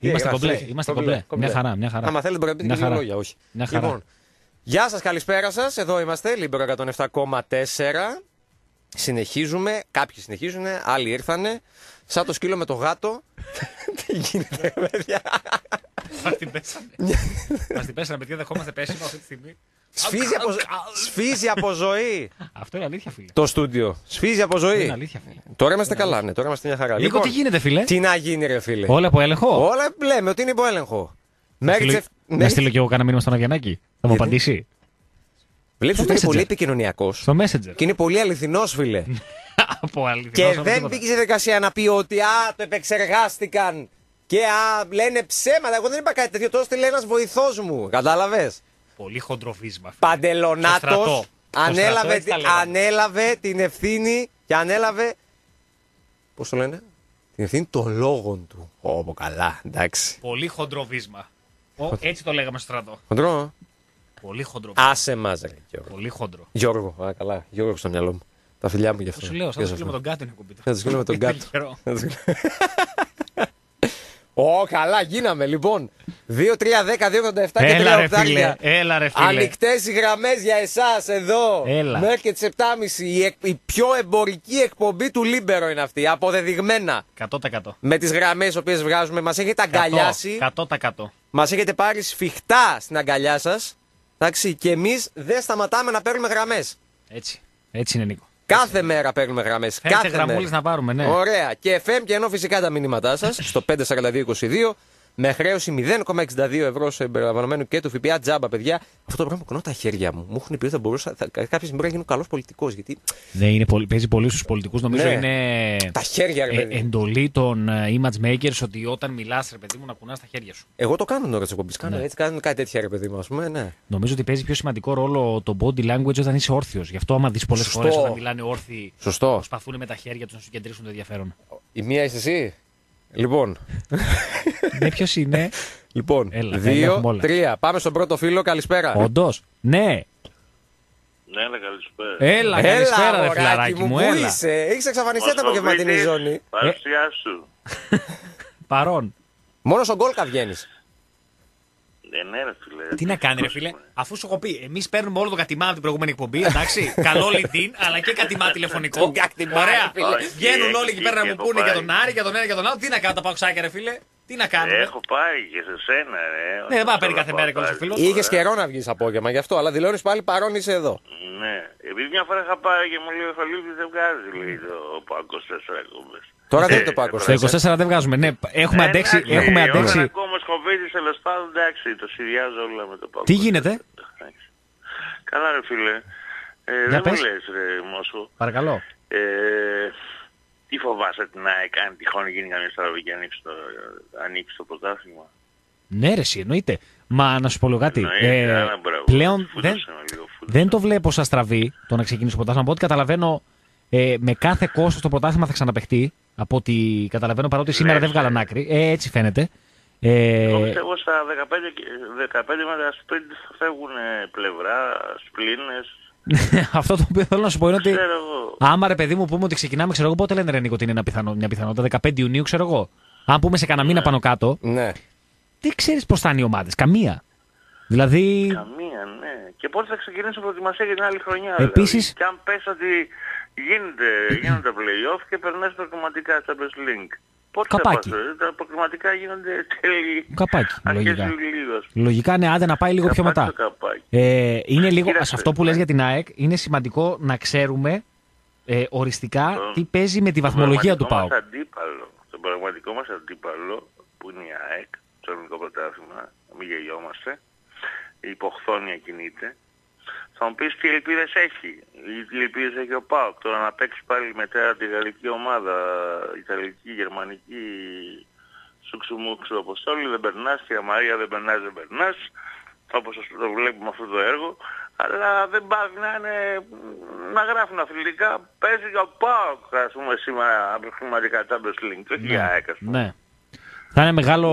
Είμαστε γράφει, κομπλέ. έχει. Είμαστε κομπλέ. Μια χαρά, μια χαρά. Άμα θέλετε μπορείτε να πείτε Μια και δύο χαρά. λόγια, όχι. Μια χαρά. Λοιπόν, γεια σας, καλησπέρα σας. Εδώ είμαστε, Λίμπερο 107,4. Συνεχίζουμε, κάποιοι συνεχίζουν, άλλοι ήρθανε. Σαν το σκύλο με το γάτο. Τι γίνεται, παιδιά; Μας την πέσανε. Μας την πέσανε, παιδιά, δεχόμαστε πέσιμο αυτή τη στιγμή. Σφίζει από, σφίζει από ζωή Αυτό είναι αλήθεια, φίλε. το στούντιο. Σφίζει από Είναι ζωή. αλήθεια, φίλε. Τώρα είμαστε καλά, ναι, τώρα είμαστε μια χαρά. Λίγο τι γίνεται, φίλε; Τι να γίνει, ρε φίλε. Όλα υπό έλεγχο; Όλα λέμε ότι είναι υπό έλεγχο. Μέχρι Στείλω- τις εφ- Να μέχρι- στείλω κι εγώ κανένα μήνυμα στον Αβιανάκη. Θα μου Γιατί; απαντήσει. Βλέπεις στο ότι είναι Messenger. πολύ επικοινωνιακός. Στο Messenger. Και είναι πολύ αληθινός, φίλε. Από αλήθεια. και δεν μπήκε στη διαδικασία να πει ότι α, το επεξεργάστηκαν. Και α, λένε ψέματα. Εγώ δεν είπα κάτι τέτοιο. Τόσο λέει ένας βοηθός μου. Κατάλαβες; Πολύ χοντροφίσμα. φίλε. Στο Παντελονάτο στρατό. Στο ανέλαβε, στρατό έτσι τα τη- λέγαμε. ανέλαβε την ευθύνη και ανέλαβε. Πώς το λένε, Την ευθύνη των λόγων του. Ω, καλά, εντάξει. Πολύ χοντροβίσμα. Ω, Έτσι το λέγαμε στο στρατό. Χοντρό. Πολύ χοντρό. Άσε μας, ρε Γιώργο. Πολύ χοντρό. Γιώργο, α, καλά. Γιώργο στο μυαλό μου. Τα φιλιά μου γι' αυτό. Σου λέω, σαν Για το σας σκύλο με λέω. τον κάτω είναι κουμπί. Θα το σκύλο με τον Έχει κάτω. Καιρό. Ω, καλά, γίναμε λοιπόν. 2, 3, 10, 2, 87 και 3 Έλα ρε φίλε, οχτάρια. έλα ρε φίλε. Ανοιχτές οι γραμμές για εσάς εδώ. Έλα. Μέχρι και τις 7.30. Η, εκ- η πιο εμπορική εκπομπή του Λίμπερο είναι αυτή. Αποδεδειγμένα. 100%. Με τις γραμμές τι οποίες βγάζουμε. Μας έχετε αγκαλιάσει. 100%. Μας έχετε πάρει σφιχτά στην αγκαλιά σας. Εντάξει, και εμείς δεν σταματάμε να παίρνουμε γραμμές. Έτσι. Έτσι είναι Νίκο. Κάθε μέρα παίρνουμε γραμμές. Φέρτε Κάθε γραμμούλες μέρα. να πάρουμε, ναι. Ωραία. Και FM και ενώ φυσικά τα μηνύματά σας στο 54222 με χρέωση 0,62 ευρώ συμπεριλαμβανομένου και του ΦΠΑ τζάμπα, παιδιά. Αυτό το πράγμα κουνώ τα χέρια μου. Μου έχουν πει ότι θα μπορούσα θα, κάποια στιγμή μπορεί να γίνω καλός πολιτικός. Γιατί Ναι, είναι πολύ, παίζει πολύ στους πολιτικούς. Νομίζω Ναι. είναι τα χέρια, ρε ε, παιδί. εντολή των ε, image makers ότι όταν μιλάς, ρε παιδί μου, να κουνάς τα χέρια σου. Εγώ το κάνω ώρα τη εκπομπή. Κάνω Ναι. έτσι, κάνω κάτι τέτοια, ρε παιδί μου, ας πούμε. Ναι. Νομίζω ότι παίζει πιο σημαντικό ρόλο το body language όταν είσαι όρθιος. Γι' αυτό, άμα δεις πολλές Σωστό. φορές όταν μιλάνε όρθιοι, Σωστό. προσπαθούν με τα χέρια τους να σου κεντρήσουν το ενδιαφέρον. Η μία είσαι εσύ; Λοιπόν, ναι, ποιος είναι; λοιπόν Έλα, δεν δύο, έχουμε όλα. τρία. Πάμε στον πρώτο φίλο. Καλησπέρα. Όντως. Ναι. Ναι, ναι, καλησπέρα. Έλα, καλησπέρα, ρε μωράκι φιλαράκι μου. Πού Έλα. είσαι, έχεις εξαφανιστεί από την απογευματινή Μοσχοβίτης, ζώνη. Παρουσιά σου. Παρόν. Μόνος στον γκολκα βγαίνεις. Ναι, ναι, ρε φίλε. Τι να κάνει, ρε φίλε, αφού σου έχω πει, εμείς παίρνουμε όλο το κατημά από την προηγούμενη εκπομπή, εντάξει. Καλό LinkedIn, αλλά και κατημά τηλεφωνικό. Το κατημά, Ωραία. ρε φίλε. Βγαίνουν όλοι εκεί πέρα να μου Έχω πούνε για πάει. τον Άρη, για τον ένα, για τον άλλο. Τι να κάνω τα παουξάκια, ρε φίλε; Τι να κάνουμε; Έχω πάει και σε σένα, ρε. Ναι, δεν πάω να παίρνει κάθε μέρα και όλος ο φίλος. Είχες καιρό να βγεις απόγευμα γι' αυτό, αλλά δηλώνει πάλι παρόν είσαι εδώ. Ναι, επειδή μια φορά είχα πάει και μου λέει ο Χαλίφης δεν βγάζει, λέει το Πάκος 4 εκπομπές. Τώρα Ε, δεν το πάω Στο 24 δεν βγάζουμε. Ναι, έχουμε αντέξει. Έχουμε αντέξει. Όταν ακόμα σχοβίτης τέλος πάντων, εντάξει, το συνδυάζω όλα με το Πάκο. Τι γίνεται? Εντάξει. Καλά ρε φίλε. Ε, Για δεν μου πες. λες ρε Μόσχο. Παρακαλώ. Ε, τι φοβάσαι την ΑΕΚ αν τυχόν γίνει καμία στραβή και ανοίξει το, ανοίξει το πρωτάθλημα. Ναι, ρε, εσύ, εννοείται. Μα να σου πω λίγο κάτι. Εννοείται, Ε, άρα, μπράβο. πλέον Φούτωσε δεν, με λίγο, φούτωσε. δεν το βλέπω σαν στραβή το να ξεκινήσει το πρωτάθλημα. Από ό,τι καταλαβαίνω, ε, με κάθε κόστο το πρωτάθλημα θα ξαναπεχτεί. Από ό,τι καταλαβαίνω, παρότι σήμερα Ναι, δεν βγάλαν ναι. άκρη. Ε, έτσι φαίνεται. Ε, Εγώ πιστεύω στα 15, και- 15 μέτρα sprint θα φεύγουν πλευρά, σπλήνες, αυτό το οποίο θέλω να σου πω είναι ότι. ξέρω εγώ. Άμα ρε παιδί μου πούμε ότι ξεκινάμε, ξέρω εγώ πότε λένε ρε Νίκο ότι είναι ένα πιθανό, μια πιθανότητα. 15 Ιουνίου, ξέρω εγώ. Αν πούμε σε κανένα μήνα πάνω κάτω, Ναι. δεν ξέρεις πώς θα είναι οι ομάδες. Καμία. Δηλαδή. Καμία, ναι. Και πότε θα ξεκινήσει η προετοιμασία για την άλλη χρονιά. Επίσης- Δηλαδή. Και αν πες ότι γίνεται, γίνονται τα play-off και περνάς προκριματικά Champions League. Πότε Καπάκι. θα πας, ε, τα προκριματικά γίνονται τέλη. Καπάκι, αρχές λογικά. Ιουλίου, ας πούμε. Λογικά ναι, άντε να πάει λίγο πιο Καπάκι μετά. το καπάκι. Ε, είναι λίγο, Κοίταξε, σε αυτό που λες ναι. για την ΑΕΚ, είναι σημαντικό να ξέρουμε ε, οριστικά Το- τι παίζει με τη Το βαθμολογία του πραγματικό ΠΑΟΚ. μας αντίπαλο, το πραγματικό μας αντίπαλο, που είναι η ΑΕΚ, το ελληνικό πρωτάθλημα, να μην γελιόμαστε, η υποχθόνια κινείται, θα μου πεις τι ελπίδες έχει. Ή Τι ελπίδες έχει ο ΠΑΟΚ. Τώρα να παίξει πάλι μετά τη γαλλική ομάδα, ιταλική, γερμανική, σουξουμούξου αποστόλη, δεν περνάς, η Μαρία δεν περνάς, δεν περνάς, όπως το βλέπουμε αυτό το έργο. Αλλά δεν πάει να είναι, να γράφουν αθλητικά, παίζει για ο ΠΑΟΚ, ας πούμε, σήμερα χρηματικά Champions League, και όχι για ΑΕΚ, ας πούμε. Ναι. Θα είναι μεγάλο,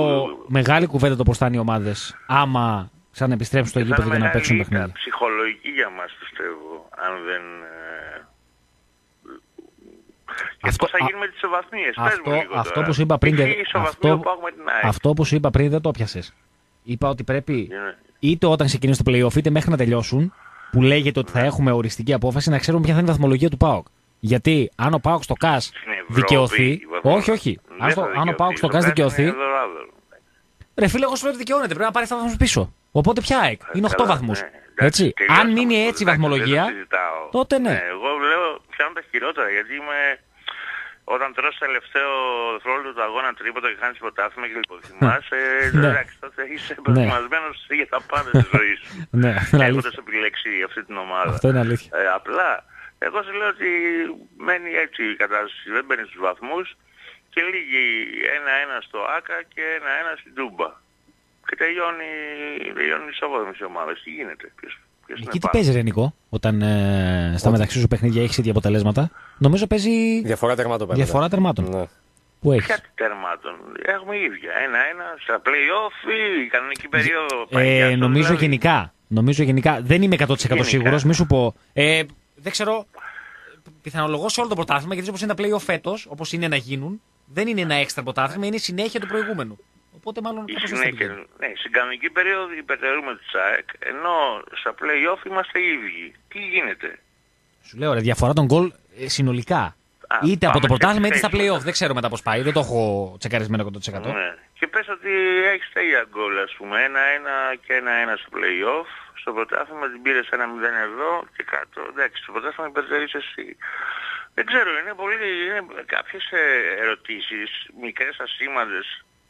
μεγάλη κουβέντα το πώς θα είναι οι ομάδες άμα ξαναεπιστρέψουν στο Και θα γήπεδο είναι για να μεγάλη παίξουν ήττα παιχνίδι. ψυχολογική για μας πιστεύω, αν δεν... ε, Και Αυτό- πώς θα α- γίνει με τις ισοβαθμίες. Πες Αυτό, μου λίγο αυτό τώρα. που σου είπα πριν, Ποιοι και- είναι οι ισοβαθμοί αυτό, που έχουμε την ΑΕΚ. αυτό που σου είπα πριν δεν το πιασε. Είπα ότι πρέπει Είναι- είτε όταν ξεκινήσει το playoff είτε μέχρι να τελειώσουν, που λέγεται ότι θα έχουμε οριστική απόφαση, να ξέρουμε ποια θα είναι η βαθμολογία του ΠΑΟΚ. Γιατί αν ο ΠΑΟΚ στο ΚΑΣ Στην Ευρώπη, δικαιωθεί. η βαθμολογία- Όχι, όχι. Δεν Αν, θα στο- αν ο ΠΑΟΚ στο δικαιωθεί. ΚΑΣ Το δικαιωθεί. είναι δωράδο. Ρε φίλε, εγώ σου λέω ότι δικαιώνεται. Πρέπει να πάρει 7 βαθμού πίσω. Οπότε πια ΑΕΚ. Είναι 8 Καλά, βαθμούς. ναι. Εντάξει, Έτσι. τελειώσαμε Αν μείνει αυτό, έτσι η εντάξει, βαθμολογία, δεν το συζητάω. τότε ναι. Εγώ λέω πιάνω τα χειρότερα γιατί είμαι. Όταν τρως το τελευταίο δευτερόλεπτο του αγώνα τρίποντο και χάνεις πρωτάθλημα και λιποθυμάσαι, Ναι. εντάξει, τότε είσαι προετοιμασμένος για τα πάντα στη ζωής σου. Ναι, αυτό είναι αλήθεια. Έχοντας επιλέξει αυτή την ομάδα. Αυτό είναι αλήθεια. Ε, απλά, εγώ σου λέω ότι μένει έτσι η κατάσταση. Δεν μπαίνει στους βαθμούς και λύγει ένα-ένα στο ΆΚΑ και ένα-ένα στην Τούμπα. Και τελειώνει, τελειώνει ισόβαθμη η ομάδα. Τις γίνεται, ποιος, ποιος είναι Εκεί τι πάνω; παίζει, Ρενικό, όταν ε, στα μεταξύ σου παιχνίδια έχεις ίδια αποτελέσματα; Νομίζω παίζει Διαφορά τερμάτων. βέβαια. διαφορά τερμάτων Ναι. που έχεις; Κάτι τερμάτων; Έχουμε ίδια. Ένα-ένα στα play-off ή η κανονική περίοδο. πάει για Ε, αυτό, νομίζω δηλαδή. γενικά. Νομίζω γενικά. Δεν είμαι 100% Γενικά. σίγουρος, μη σου πω. Ε, δεν ξέρω. Πιθανολογώ σε όλο το πρωτάθλημα γιατί όπως είναι τα play-off φέτος, όπως είναι να γίνουν, δεν είναι ένα έξτρα πρωτάθλημα, είναι η συνέχεια του προηγούμενου. Οπότε μάλλον Η κάπως έτσι συνέχεια. πηγαίνει. Ναι, στην κανονική περίοδο υπερτερούμε τη ΑΕΚ, ενώ στα play-off είμαστε οι ίδιοι. Τι γίνεται; Σου λέω, ρε, διαφορά των γκολ ε, συνολικά. Α, είτε από το πάμε πρωτάθλημα σε είτε στα θέσεις. play-off. Δεν ξέρω μετά πώς πάει. Δεν το έχω τσεκαρισμένο 100%. Ναι. Και πες ότι έχεις τα ίδια γκολ, ας πούμε. Ένα-ένα και ένα-ένα στο play-off. Στο πρωτάθλημα την πήρες ένα 0 εδώ και κάτω. Εντάξει, στο πρωτάθλημα υπερτερείς εσύ. Δεν ξέρω, είναι πολύ, είναι κάποιες ε, ερωτήσεις, μικρές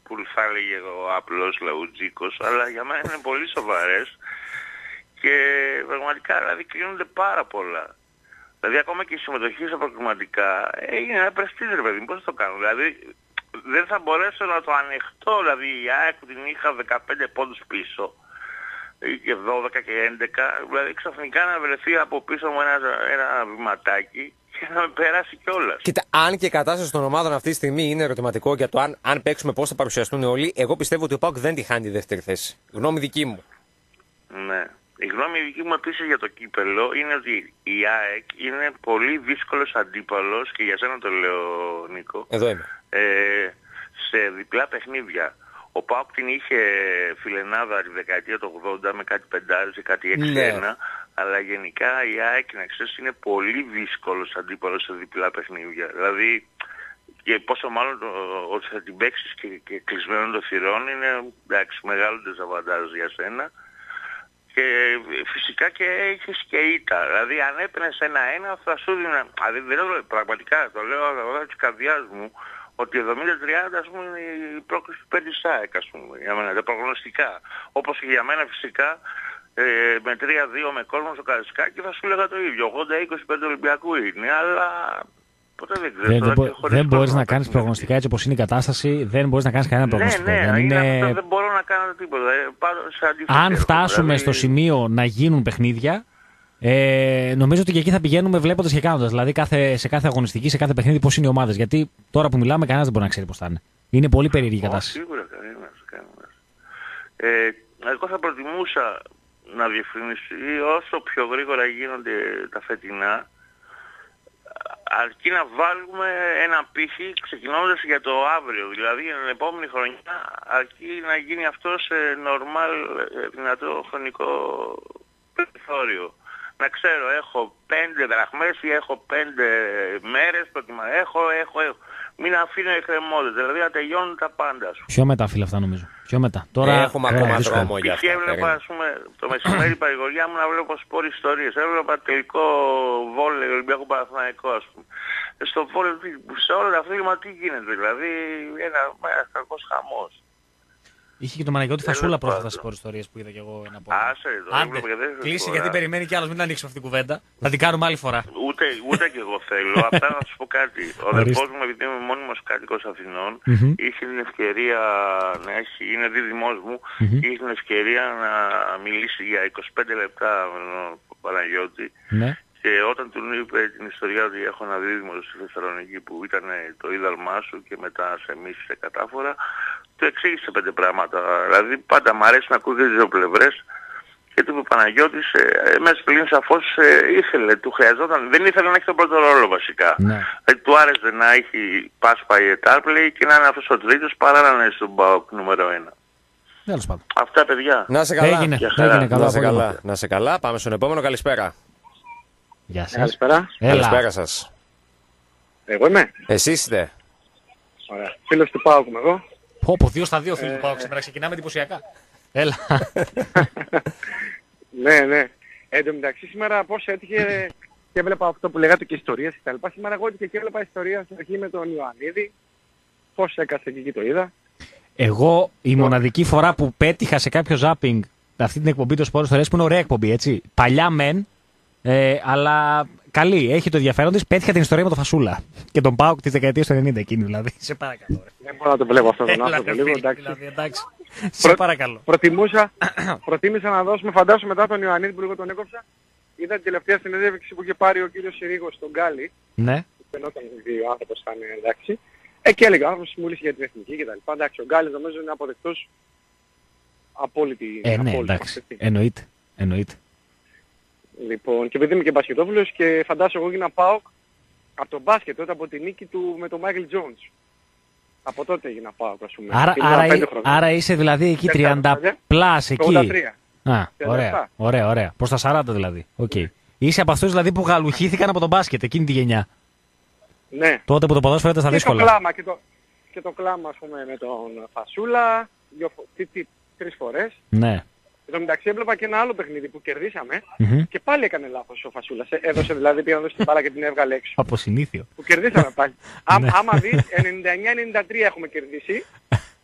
ασήμαντες που θα έλεγε ο απλός λαουτζίκος, αλλά για μένα είναι πολύ σοβαρές και πραγματικά δηλαδή κρίνονται πάρα πολλά. Δηλαδή ακόμα και η συμμετοχή στα προκριματικά έγινε ένα πρεστίζ ρε παιδί μου, πώς θα το κάνω. Δηλαδή δεν θα μπορέσω να το ανεχτώ, δηλαδή η ΑΕΚ που την είχα 15 πόντους πίσω ή και 12 και 11, δηλαδή ξαφνικά να βρεθεί από πίσω μου ένα, ένα βηματάκι και να με περάσει κιόλας. Κοίτα, αν και η κατάσταση των ομάδων αυτή τη στιγμή είναι ερωτηματικό για το αν, αν παίξουμε πώς θα παρουσιαστούν όλοι, εγώ πιστεύω ότι ο Πάουκ δεν τη χάνει τη δεύτερη θέση. Γνώμη δική μου. Ναι. Η γνώμη δική μου επίσης για το κύπελο είναι ότι η ΑΕΚ είναι πολύ δύσκολος αντίπαλος και για σένα το λέω Νίκο. Εδώ είμαι. ε, σε διπλά παιχνίδια. Ο ΠΑΟΚ την είχε φιλενάδα τη δεκαετία του 80 με κάτι πεντάρες και κάτι 6-1, Ναι. Αλλά γενικά η ΑΕΚ να ξέρεις είναι πολύ δύσκολος αντίπαλος σε διπλά παιχνίδια. Δηλαδή και πόσο μάλλον το, ότι θα την παίξεις και, και κλεισμένο των θυρών είναι εντάξει, μεγάλο ντεζαβαντάζ για σένα. Και φυσικά και έχεις και ήττα. Δηλαδή αν έπαιρνες ένα-ένα θα σου δίνει... Δηλαδή δεν λέω πραγματικά, το λέω από της καρδιάς μου, ότι 70-30 ας πούμε είναι η πρόκληση του 5 ΣΑΕΚ ας πούμε, για μένα, τα προγνωστικά. Όπως και για μένα φυσικά ε, με 3-2 με κόσμο στο Καρισκάκι θα σου έλεγα το ίδιο. 80-20 του Ολυμπιακού είναι, αλλά ποτέ δεν ξέρω. Δεν, Τώρα δεν, και μπο- χωρίς δεν μπορείς κόσμο να κάνεις παίξουμε. προγνωστικά έτσι όπως είναι η κατάσταση, δεν μπορείς να κάνεις κανένα Ναι, προγνωστικό. ναι, Δεν είναι... είναι- αυτό, δεν μπορώ να κάνω τίποτα. Ε, Πάνω σε αντίθεση Αν έχω, φτάσουμε δηλαδή- στο σημείο να γίνουν παιχνίδια, ε, νομίζω ότι και εκεί θα πηγαίνουμε βλέποντας και κάνοντας. Δηλαδή κάθε, σε κάθε αγωνιστική, σε κάθε παιχνίδι, πώς είναι οι ομάδες. Γιατί τώρα που μιλάμε, κανένας δεν μπορεί να ξέρει πώς θα είναι. Είναι πολύ περίεργη η Όχι, κατάσταση. Σίγουρα κανένας, κανένας. Ε, εγώ θα προτιμούσα να διευκρινιστεί όσο πιο γρήγορα γίνονται τα φετινά αρκεί να βάλουμε ένα πύχη ξεκινώντας για το αύριο. Δηλαδή για την επόμενη χρονιά αρκεί να γίνει αυτό σε νορμάλ ε, δυνατό χρονικό περιθώριο. Να ξέρω, έχω πέντε δραχμές ή έχω πέντε μέρες, προτιμά. Έχω, έχω, έχω. Μην αφήνω εκκρεμότητες, δηλαδή να τελειώνουν τα πάντα σου. Πιο μετά, φίλε, αυτά νομίζω. Πιο μετά. Τώρα Έχουμε τώρα ακόμα δύσκολο. δρόμο για Π.χ. αυτά. έβλεπα, περίμενε. ας πούμε, το μεσημέρι η παρηγοριά μου να βλέπω σπορ ιστορίες. Έβλεπα τελικό βόλεϊ Ολυμπιακού Παναθηναϊκό, ας πούμε. Ε, Στο βόλεϊ, τι- σε όλα τα αθλήματα τι γίνεται, δηλαδή ένα, ένας κακός χαμός. Είχε και το Μαναγιώτη Τέλος Φασούλα πρόσφατα πάντων. στις πορυστορίε που είδα και εγώ ένα από. Άσε, το έβλεπα και δεύτερη κλείσει φορά. γιατί περιμένει κι άλλος, μην ανοίξουμε αυτή την κουβέντα. Θα την κάνουμε άλλη φορά. Ούτε, ούτε και εγώ θέλω. Απλά να σου πω κάτι. Ο Ορίστε. αδερφός μου, επειδή είμαι μόνιμος κάτοικος Αθηνών, Μμμ. είχε την ευκαιρία να έχει, είναι δίδυμός μου, είχε την ευκαιρία να μιλήσει για 25 λεπτά με τον Παναγιώτη Ναι. Και όταν του είπε την ιστορία ότι έχω ένα δίδυμο στη Θεσσαλονίκη που ήταν το ίδαλμά σου και μετά σε μίσησε κατάφορα, του εξήγησε πέντε πράγματα. Δηλαδή πάντα μου αρέσει να ακούω και τις δύο πλευρές και Και του είπε ο Παναγιώτης, ε, μέσα πλήν σαφώς ε, ήθελε, του χρειαζόταν, δεν ήθελε να έχει τον πρώτο ρόλο βασικά. Ναι. Δηλαδή του άρεσε να έχει pass by a play και να είναι αυτός ο τρίτος παρά να είναι στον ΠΑΟΚ νούμερο 1. Τέλος πάντων. Αυτά παιδιά. Να σε καλά. Έγινε, Γεια χαρά. έγινε καλό Να σε απόγευμα. καλά. Να σε καλά. Πάμε στον επόμενο. Καλησπέρα. Γεια σας. Καλησπέρα. Καλησπέρα σας. Εγώ είμαι. Εσείς είστε. Ωραία. Φίλος του Πάουκ είμαι εγώ. Πω, πω, δύο στα δύο φίλοι του Πάουκ σήμερα. Ξεκινάμε εντυπωσιακά. Έλα. ναι, ναι. Εν τω μεταξύ σήμερα πώς έτυχε και έβλεπα αυτό που λέγατε και ιστορίες και τα λοιπά. Σήμερα εγώ έτυχε και έβλεπα ιστορία στην αρχή με τον Ιωαννίδη. Πώς έκασε και εκεί το είδα. Εγώ η μοναδική φορά που πέτυχα σε κάποιο ζάπινγκ αυτή την εκπομπή των σπόρων ιστορίες που είναι ωραία εκπομπή, έτσι. Παλιά μεν, ε, αλλά καλή. Έχει το ενδιαφέρον της. Πέτυχα την ιστορία με τον Φασούλα και τον Πάουκ της δεκαετίας του 90 εκείνη δηλαδή. Σε παρακαλώ. ρε. Δεν μπορώ να το βλέπω αυτόν τον Έλα, άνθρωπο ρε, λίγο. φίλε, Εντάξει. δηλαδή, εντάξει. Σε Προ- παρακαλώ. Προτιμούσα, προτίμησα να δώσουμε, φαντάσου μετά τον Ιωαννίδη που λίγο τον έκοψα. Είδα την τελευταία συνέντευξη που είχε πάρει ο κύριος Συρίγος στον Γκάλι. Ναι. που φαινόταν ότι ο άνθρωπος θα είναι εντάξει. Ε, και έλεγε ο άνθρωπος μου μίλησε για την εθνική και τα λοιπά. Εντάξει, ο Γκάλης νομίζω είναι αποδεκτός απόλυτη. Ε, ναι, απόλυτα, εντάξει. έτσι. Εννοείται. Εννοείται. Λοιπόν, και επειδή είμαι και μπασκετόφιλος και φαντάσου εγώ έγινα ΠΑΟΚ από τον μπάσκετ τότε από τη νίκη του με τον Μάικλ Τζόουνς. Από τότε έγινα ΠΑΟΚ ας πούμε. Άρα, Και ήμουν άρα, πέντε χρόνια. άρα είσαι δηλαδή εκεί Τέσσερα 30 χρόνια. plus εκεί. 83. Α, 37. ωραία, ωραία, ωραία. Προς τα 40 δηλαδή. Οκ. Είσαι από αυτούς δηλαδή που γαλουχήθηκαν από τον μπάσκετ εκείνη τη γενιά. Ναι. Τότε που το ποδόσφαιρο ήταν στα Και το δύσκολα. κλάμα, και το, και το κλάμα ας πούμε με τον Φασούλα, δύο, φο- τι, τι, τρεις φορές. Ναι. Εν τω μεταξύ έβλεπα και ένα άλλο παιχνίδι που κερδίσαμε Μμμ. και πάλι έκανε λάθος ο Φασούλας. Ε, Έδωσε δηλαδή πήγα να δώσει την μπάλα και την έβγαλε έξω. Από συνήθιο. Που κερδίσαμε πάλι. Ά, Ναι. άμα δεις 99-93 έχουμε κερδίσει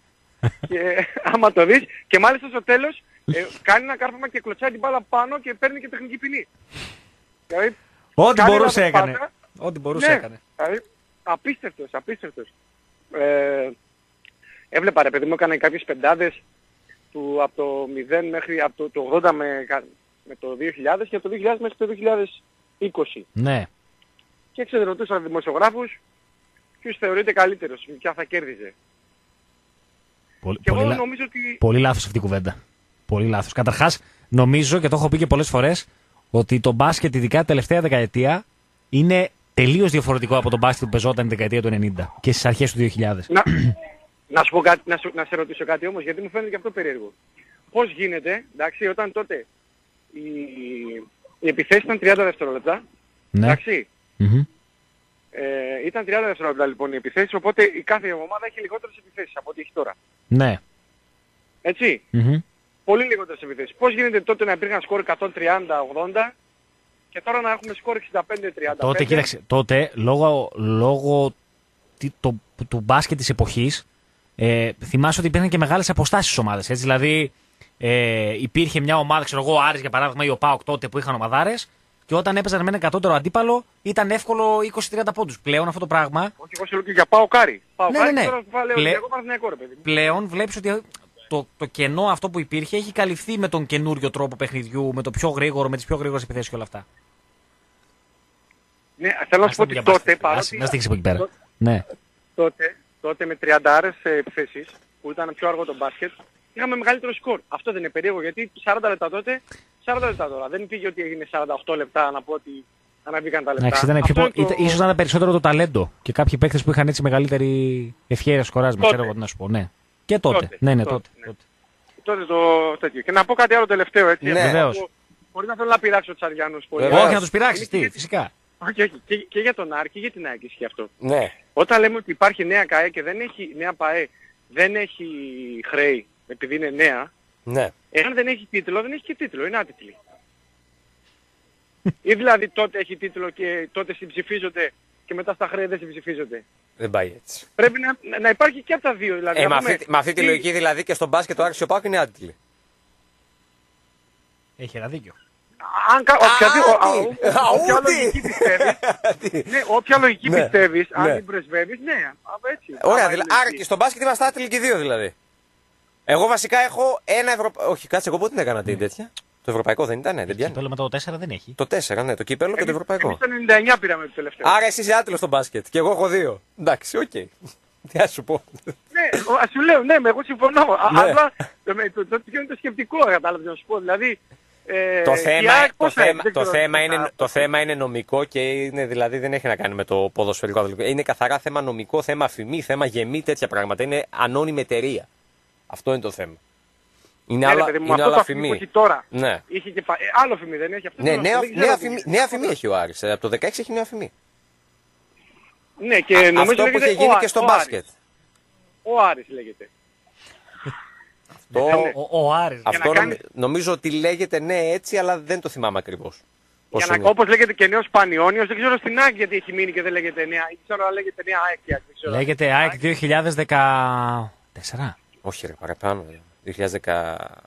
και άμα το δεις και μάλιστα στο τέλος ε, κάνει ένα κάρφωμα και κλωτσάει την μπάλα πάνω και παίρνει και τεχνική ποινή. Δηλαδή, Ό,τι κάνει μπορούσε λάθος έκανε. πάσα. Ό,τι μπορούσε ναι, έκανε. Δηλαδή, απίστευτος, απίστευτος. Ε, έβλεπα ρε παιδί μου έκανε κάποιες πεντάδες του, από το 0 μέχρι από το, το 80 με, κα- με το 2000 και από το 2000 μέχρι το 2020. Ναι. Και έξω ρωτούσα δημοσιογράφους ποιος θεωρείται καλύτερος, ποια θα κέρδιζε. Πολύ, Και πολύ, εγώ λα- νομίζω ότι πολύ λάθος αυτή η κουβέντα. Πολύ λάθος. Καταρχάς, νομίζω και το έχω πει και πολλές φορές ότι το μπάσκετ, ειδικά την τελευταία δεκαετία, είναι τελείως διαφορετικό από το μπάσκετ που παιζόταν την δεκαετία του 90 και στις αρχές του 2000. να, να, σου πω κάτι, να, σου, να σε ρωτήσω κάτι όμως, γιατί μου φαίνεται και αυτό περίεργο. Πώς γίνεται, εντάξει, όταν τότε η, η επιθέση ήταν 30 δευτερόλεπτα, Ναι. εντάξει, Μμμ. Ε, ήταν 30 δευτερόλεπτα λοιπόν η επιθέση, οπότε η κάθε ομάδα έχει λιγότερες επιθέσεις από ό,τι έχει τώρα. Ναι. Έτσι, Μμμ. πολύ λιγότερες επιθέσεις. Πώς γίνεται τότε να υπήρχαν σκορ 130-80 και τώρα να έχουμε σκορ 65-35. Τότε, κοίταξε, τότε λόγω, λόγω τι- το, του μπάσκετ της εποχής ε, θυμάσαι ότι υπήρχαν και μεγάλες αποστάσεις στις ομάδες. Έτσι, δηλαδή ε, υπήρχε μια ομάδα, ξέρω εγώ, ο Άρης για παράδειγμα ή ο ΠΑΟΚ τότε που είχαν ομαδάρες και όταν έπαιζαν με ένα κατώτερο αντίπαλο ήταν εύκολο 20-30 πόντους. Πλέον αυτό το πράγμα Όχι, εγώ σε λέω και για πάω κάρι. Πάω Ναι, κάρι ναι, ναι. και τώρα θα λέω Πλε- και εγώ Παναθηναϊκό ρε παιδί μου. πλέον βλέπεις ότι το, το κενό αυτό που υπήρχε έχει καλυφθεί με τον καινούριο τρόπο παιχνιδιού, με το πιο γρήγορο, με τις πιο γρήγορες επιθέσεις και όλα αυτά. Ναι, θέλω να Ας σου πω τα πούμε ότι για τότε μπάσκετ. παρότι... Ας- Να στήξεις από εκεί πέρα. τό- Ναι. τότε, τότε με 30 άρες ε, επιθέσεις που ήταν πιο αργό το μπάσκετ είχαμε μεγαλύτερο σκορ. Αυτό δεν είναι περίεργο γιατί 40 λεπτά τότε, 40 λεπτά τώρα. Δεν πήγε ότι έγινε 48 λεπτά να πω ότι αναβήκαν τα λεπτά. Εντάξει, ήταν πιο, Αυτό πο- είναι το- ήταν- ίσως να ήταν περισσότερο το ταλέντο και κάποιοι παίκτες που είχαν έτσι μεγαλύτερη ευχαίρεια σκοράσμα. Τότε. Ξέρω εγώ τι να σου πω. Ναι. Και τότε. Τότε, Ναι, ναι, τότε, τότε. ναι. τότε. Τότε το τέτοιο. Και να πω κάτι άλλο τελευταίο έτσι. Ναι. Βεβαίως. Μπορεί να θέλω να πειράξω τους Αριάνους πολύ. Βεβαίως. Όχι να τους πειράξεις, Είναι τι, και- φυσικά. Όχι, όχι. Και, και για τον Άρη και για την ΑΕΚ ισχύει αυτό. Ναι. Όταν λέμε ότι υπάρχει νέα ΚΑΕ και δεν έχει, νέα ΠΑΕ δεν έχει χρέη επειδή είναι νέα, Ναι. εάν δεν έχει τίτλο δεν έχει και τίτλο, είναι άτιτλη. Ή δηλαδή τότε έχει τίτλο και τότε συμψηφίζονται και μετά στα χρέη δεν συμψηφίζονται. Δεν πάει έτσι. Πρέπει να, να υπάρχει και από τα δύο. Δηλαδή, Ε, να με, πούμε, αυτή, με αυτή τη τι- λογική δηλαδή και στον μπάσκετ το Άρης και ο Πάκου είναι άτιτλοι. Έχει ένα δίκιο. Αν κα... οποιαδή- ο- α, τι. ο- Α, όποια ούτε. λογική πιστεύεις, Τι. ναι, όποια λογική Ναι, πιστεύεις, αν ναι. την πρεσβεύεις, ναι, α, έτσι. Ωραία, Άμα δηλαδή, είναι άρα εκεί. και στον μπάσκετ είμαστε άτιτλοι και οι δύο δηλαδή. Εγώ βασικά έχω ένα ευρωπαϊκό. Όχι, κάτσε, εγώ πότε την έκανα την τέτοια. Το ευρωπαϊκό δεν ήταν, ναι, δεν πιάνει. Κύπελο μετά το 4 δεν έχει. Το 4, ναι, το κύπελο και το Εμείς- ευρωπαϊκό. Εμείς το 99 πήραμε το τελευταίο. Άρα εσύ είσαι άτιτλο στο μπάσκετ και εγώ έχω δύο. Εντάξει, οκ. Τι να σου πω. Ναι, ο- ας σου λέω, ναι, με εγώ συμφωνώ. Α, Ναι. Απλά το, με- το, το, ποιο είναι το σκεπτικό, κατάλαβες να σου πω. Δηλαδή, Ε, Το η θέμα, ΑΕΚ το, πώς θα θέμα, είναι, το, δεν ξέρω θέμα τι είναι, θα- το θέμα είναι νομικό και είναι, δηλαδή δεν έχει να κάνει με το ποδοσφαιρικό αθλητικό. Είναι καθαρά θέμα νομικό, θέμα φημή, θέμα ΓΕΜΗ, τέτοια πράγματα. Είναι ανώνυμη εταιρεία. Αυτό είναι το θέμα. Είναι Ναι, ρε άλλα, παιδί μου, είναι αυτό άλλα το αφημί που έχει τώρα. Ναι. Είχε και πα- ε, άλλο φημί δεν έχει αυτό. Ναι, τώρα, νέα, δεν ξέρω νέα, τι φημί, είναι. νέα φημί έχει ο Άρης. Ε, Από το 16 έχει νέα φημί. Ναι, και Α- νομίζω αυτό που λέγεται είχε γίνει ο και Άρης, στο ο Άρης. μπάσκετ. Ο Άρης λέγεται. Το, Ναι. Ο, ο Άρης. να αυτό κάνει- νομι- νομίζω ότι λέγεται ναι έτσι, αλλά δεν το θυμάμαι ακριβώς. Για να, όπως λέγεται και νέος Πανιόνιος, δεν ξέρω στην ΑΕΚ γιατί έχει μείνει και δεν λέγεται νέα. Ή ξέρω αν λέγεται νέα ΑΕΚ. και ΑΕΚ, δεν ξέρω. Λέγεται ΑΕΚ 2014. Όχι, ρε, παραπάνω. ρε. 2014.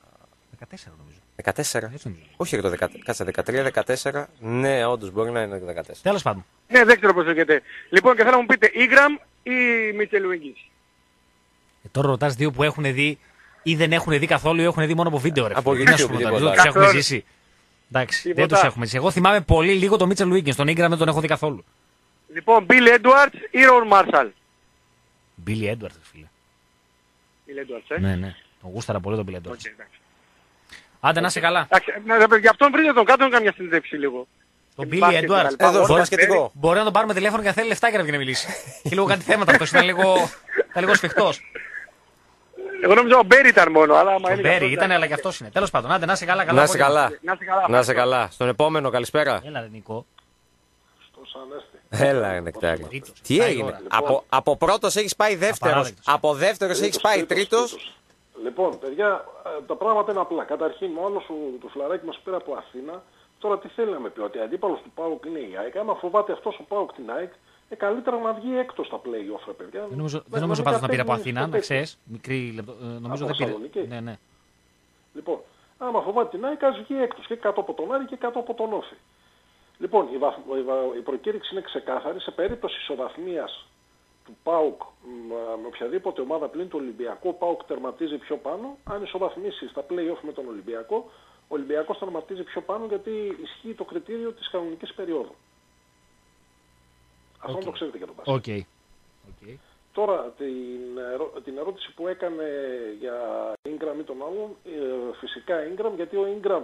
14 νομίζω. 14. Έτσι νομίζω. Όχι, ρε, το 13, κάτσε 13-14. Ναι, όντως μπορεί να είναι 14. Τέλος πάντων. Ναι, δεν ξέρω πώς λέγεται. Λοιπόν, και θέλω να μου πείτε Ίγκραμ ή Μίτσελ Ουίγκης. Ε, τώρα ρωτάς δύο που έχουν δει ή δεν έχουν δει καθόλου ή έχουν δει μόνο από βίντεο. Ρε, Από φίλε. Τι να YouTube, σου πω τώρα, τίποτα. δεν τους έχουμε Καθόλου. ζήσει. Εντάξει, Τίποτα. δεν τους έχουμε ζήσει. Εγώ θυμάμαι πολύ λίγο το Μίτσελ Λουίγκιν. Τον Ίγκραμ δεν τον έχω δει καθόλου. Λοιπόν, Bill Edwards ή Ron Marshall; Μπίλι Έντουαρντς, φίλε. Bill Edwards, ε. Ναι, ναι. Τον γούσταρα πολύ τον Μπίλι Έντουαρντς. Οκ, εντάξει. Άντε να είσαι καλά. Εντάξει, ναι, ρε, Γι' αυτόν βρείτε τον κάτω να καμιά συνέντευξη λίγο. Τον Και Μπίλι μπάσκετ Έντουαρντς. και τα λοιπά. Εδώ, στο Μπορεί- μπασκετικό. Μπορεί να τον πάρουμε τηλέφωνο και να θέλει λεφτά και να βγει να μιλήσει. Έχει λίγο κάτι θέματα αυτό. Ήταν λίγο, ήταν λίγο σφιχτός. Εγώ νόμιζα ο Μπέρι ήταν μόνο, αλλά άμα Ο είναι. Μπέρι αυτός, ήταν, εντάξει. αλλά και αυτός είναι. Τέλος πάντων, άντε να είσαι καλά. καλά Να είσαι απόγευμα. καλά. Να είσαι καλά. Να είσαι ευχαριστώ. καλά. Στον επόμενο, καλησπέρα. Έλα, ρε, Νικό. Έλα, νεκτάρι. Τρίτος. Τι Πάει έγινε; ώρα. Από, από πρώτος έχεις πάει δεύτερος. Απαράδεκτος. Από δεύτερος έχεις πάει τρίτος. Λοιπόν, παιδιά, ε, τα πράγματα είναι απλά. Καταρχήν, ο άλλος ο- το φλαράκι μας πήρε από Αθήνα. Τώρα τι θέλει να με πει, ότι αντίπαλος του ΠΑΟΚ είναι η ΑΕΚ. Άμα φοβάται αυτός ο ΠΑΟΚ την ΑΕΚ, ε, καλύτερα να βγει έκτος στα play-off, ρε παιδιά. Δεν νομίζω, Να- δεν να νομίζω μην πάντως να πήρε από κατέβει Αθήνα, στο να τέτοιο. ξέρεις. Μικρή λεπτό. ε, Νομίζω Από δεν πήρε. Θεσσαλονίκη. Ναι, ναι. Λοιπόν, άμα φοβάται την ΑΕΚ, ας βγει έκτος και κάτω από τον Άρη και κάτω από τον Όφη. Λοιπόν, η, βαθ- η βα- η προκήρυξη είναι ξεκάθαρη. Σε περίπτωση ισοβαθμίας του ΠΑΟΚ μ, με οποιαδήποτε ομάδα πλην του Ολυμπιακού, ο ΠΑΟΚ τερματίζει πιο πάνω. Αν ισοβαθμίσει στα play-off με τον Ολυμπιακό, ο Ολυμπιακός τερματίζει πιο πάνω γιατί ισχύει το κριτήριο της κανονικής περίοδου. Αυτό να το ξέρετε για τον Πάσχα. OK. OK. Τώρα την, ερώ- την ερώτηση που έκανε για Ingram ή τον άλλον, ε, φυσικά Ingram, γιατί ο Ingram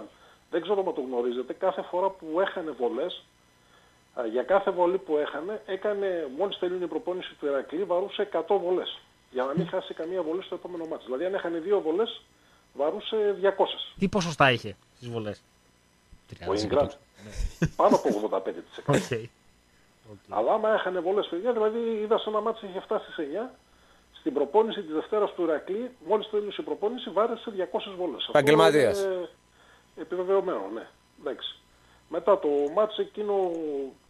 δεν ξέρω αν το γνωρίζετε, κάθε φορά που έχανε βολές, α, για κάθε βολή που έχανε, έκανε, μόλις τελείωνε η προπόνηση του Ηρακλή, βαρούσε 100 βολές. Για να μην χάσει καμία βολή στο επόμενο ματς. Δηλαδή αν έχανε δύο βολές, βαρούσε 200. Τι ποσοστά είχε στις βολές; Ο Ingram πάνω από 85%. Οκ. Αλλά άμα έχανε βολές παιδιά, δηλαδή είδα σε ένα ματς είχε φτάσει σε 9, στην προπόνηση της Δευτέρας του Ηρακλή, μόλις τέλειωσε η προπόνηση, βάρεσε 200 βολές. Αυτό Επαγγελματίας. είναι Επιβεβαιωμένο, ναι. Εντάξει. Μετά το μάτς εκείνο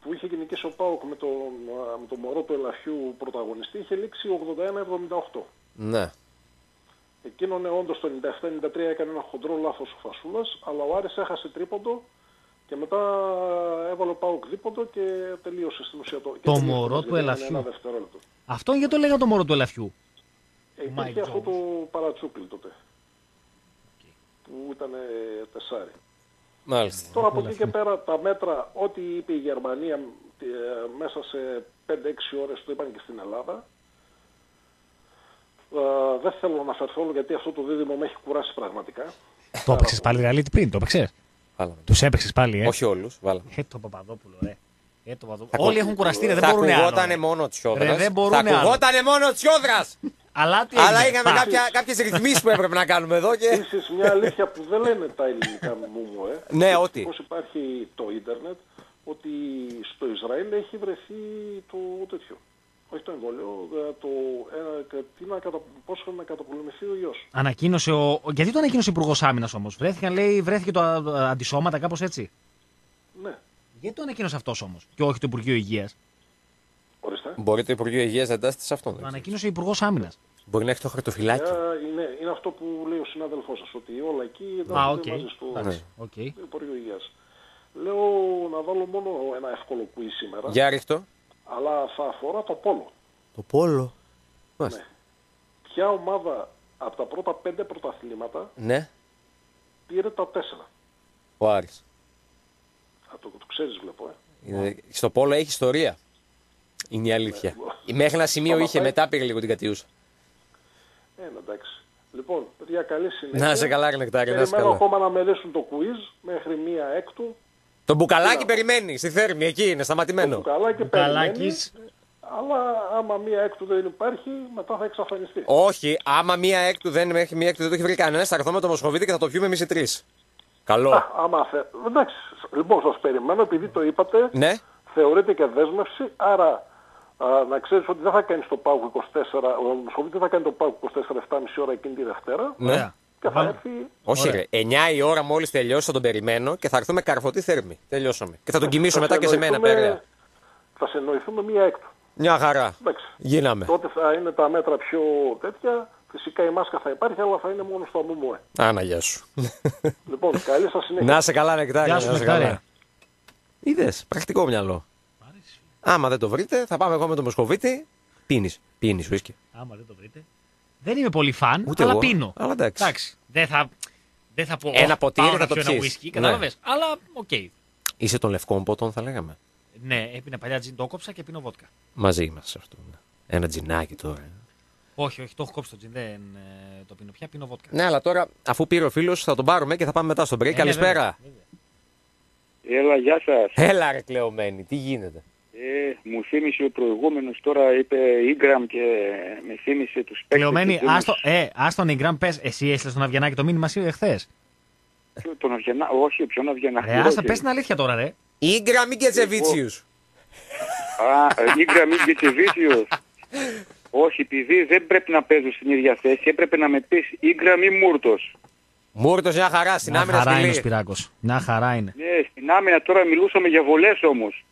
που είχε γενικήσει ο Πάοκ με τον, α, με τον μωρό του Ελαφιού πρωταγωνιστή είχε λήξει 81-78. Ναι. Εκείνο ναι, όντως το 97-93 έκανε ένα χοντρό λάθος ο Φασούλας, αλλά ο Άρης έχασε τρίποντο και μετά έβαλε ο Πάοκ δίποντο και τελείωσε στην ουσία το. και Το τελείωσε μωρό το μάτς, του γιατί ήταν Ελαφιού. Ένα δευτερόλεπτο. Αυτό γιατί το λέγανε το μωρό του ελαφιού; Ε, Mike υπήρχε αυτό Jones. το παρατσούκλι τότε. Που ήταν τεσάρι. Μάλιστα. Τώρα από εκεί και πέρα τα μέτρα, ό,τι είπε η Γερμανία ε, μέσα σε 5-6 ώρες το είπαν και στην Ελλάδα. Ε, δεν θέλω να αναφερθώ όλο γιατί αυτό το δίδυμο με έχει κουράσει πραγματικά. Το έπαιξες πάλι ρεαλίτη πριν, το έπαιξες; Βάλαμε. Τους έπαιξες πάλι, ε; Όχι όλους. Βάλαμε. Ε, το Παπαδόπουλο, ρε. Ε, το Παπαδόπουλο. Θα Όλοι ακου- έχουν κουραστεί, ρε, δεν Θα μπορούν άλλο. ακουγότανε ρε. μόνο τσιόδρας. Ρε, δεν μπορούν Θα άλλο. ακουγότανε μόνο τσιόδρας. Αλλά τι Αλλά έγινε. είχαμε Α, κάποια, κάποιες ρυθμίσεις που έπρεπε να κάνουμε εδώ και... Επίσης μια αλήθεια που δεν λένε τα ελληνικά μου μου, ε. Ναι, ότι. Πώς υπάρχει το ίντερνετ, ότι στο Ισραήλ έχει βρεθεί το τέτοιο. Όχι το εμβόλιο, ε, το, ε, τι να κατα, πώς να καταπολεμηθεί ο ιός. Ανακοίνωσε ο... ο- Γιατί το ανακοίνωσε ο Υπουργός Άμυνας όμως; Βρέθηκαν, λέει, βρέθηκε το α, α, αντισώματα, κάπως έτσι; Ναι, Γιατί το ανακοίνωσε αυτός όμως και όχι το Υπουργείο Υγείας; ορίστε. Μπορεί το Υπουργείο Υγείας να εντάσσεται σε αυτόν. Το δεν ξέρω. ανακοίνωσε ο Υπουργός Άμυνας. Μπορεί να έχει το χαρτοφυλάκιο. Ε, είναι, είναι αυτό που λέει ο συνάδελφός σας, ότι όλα εκεί Α, εντάσσονται οκ. μαζί στο Εντάξει, οκ. Υπουργείο Υγείας. Λέω να βάλω μόνο ένα εύκολο quiz σήμερα, Για ρίχ' το. Αλλά θα αφορά το πόλο. Το πόλο. Μάλιστα. Ποια ομάδα από τα πρώτα πέντε πρωταθλήματα Ναι. πήρε τα τέσσερα; Ο Άρης. Α, το, το ξέρεις βλέπω, ε. Είναι- Στο πόλο έχει ιστορία. Είναι η αλήθεια. Μέχρι ένα σημείο είχε, Σταματάει. μετά πήρε λίγο την κατιούσα. Ε, ναι, εντάξει. Λοιπόν, παιδιά, καλή συνέχεια. Να σε καλά, ρε Νεκτάρι, να σε Περιμένω καλά. ακόμα να με λύσουν το quiz μέχρι μία έκτου. Το μπουκαλάκι περιμένει στη θέρμη, εκεί είναι, σταματημένο. Καλά και περιμένει. Καλάκης. Αλλά άμα μία έκτου δεν υπάρχει, μετά θα εξαφανιστεί. Όχι, άμα μία έκτου δεν έχει μία έκτου δεν το έχει βρει κανένας, θα έρθω με το Μοσχοβίτη και θα το πιούμε εμείς οι τρεις. Α, Καλό. άμα θε... Εντάξει, λοιπόν, σας περιμένω επειδή το είπατε. Ναι. Θεωρείται και δέσμευση, άρα α, να ξέρεις ότι δεν θα κάνεις το ΠΑΟΚ 24, ο Μοσχοβίτης δεν θα κάνει το ΠΑΟΚ 24 7,5 ώρα εκείνη τη Δευτέρα ναι. Ωραία. και θα Βάλε. έρθει Όχι, Ωραία. ρε. 9 η ώρα μόλις τελειώσει θα τον περιμένω και θα έρθουμε καρφωτή θέρμη. Τελειώσαμε. Και θα τον κοιμήσω θα μετά και σε μένα, συνοηθούμε- πέρα. Θα συνοηθούμε μία έκτου. Μια χαρά. Εντάξει. Γίναμε. Τότε θα είναι τα μέτρα πιο τέτοια. Φυσικά η μάσκα θα υπάρχει, αλλά θα είναι μόνο στο αμουμουέ. Άνα, γεια σου. Λοιπόν, καλή σας συνέχεια. να σε καλά, Νεκτάρι. Γεια σου, να σε Νεκτάρι. καλά. Είδες, πρακτικό μυαλό. Άμα δεν το βρείτε, θα πάμε εγώ με τον Μοσχοβίτη. Πίνεις. Πίνεις, ουίσκι. Άμα δεν το βρείτε. Δεν είμαι πολύ φαν, Ούτε αλλά εγώ, πίνω. αλλά εντάξει. Δεν θα, δεν θα πω. Ένα «Ω, ποτήρι πάω θα να το πιω ένα πιείς. whisky, Ναι. κατάλαβες. Αλλά οκ. Είσαι των λευκών ποτών, θα λέγαμε. Ναι, έπινα παλιά τζιν, το κόψα και πίνω βότκα. Μαζί μας αυτό. ναι. Ένα τζινάκι τώρα. Όχι, όχι, το έχω κόψει το τζιν, δεν ε, το πίνω πια, πίνω βότκα. Ναι, αλλά τώρα αφού πήρε ο φίλος, θα τον πάρουμε και θα πάμε μετά στον break. Ε, ναι, Καλησπέρα. βέβαια, βέβαια. Έλα, γεια σας. Έλα, ρε Κλεομένη, τι γίνεται; Ε, μου θύμισε ο προηγούμενος τώρα, είπε Ingram και με θύμισε τους παίκτες. Κλεομένη, τους άστο, ε, άστον Ιγκράμ, πες, εσύ έστειλες στον Αυγενάκη το μήνυμα εσύ εχθές; Ποιο- Τον Αυγενά, όχι, ποιον Αυγενά. Ρε, άστα, πες την αλήθεια τώρα, ρε. Ίγκρα μην Κετσεβίτσιου. Α, Ingram ή Γκετσεβίσιος. όχι, επειδή δεν πρέπει να παίζω στην ίδια θέση, έπρεπε να με πεις Ingram ή Μούρτος. Μούρτος μια χαρά στην Μια άμυνα χαρά είναι ο σκυλή. Σπυράκος. Μια χαρά είναι. Ναι, στην άμυνα τώρα μιλούσαμε για βολές όμως.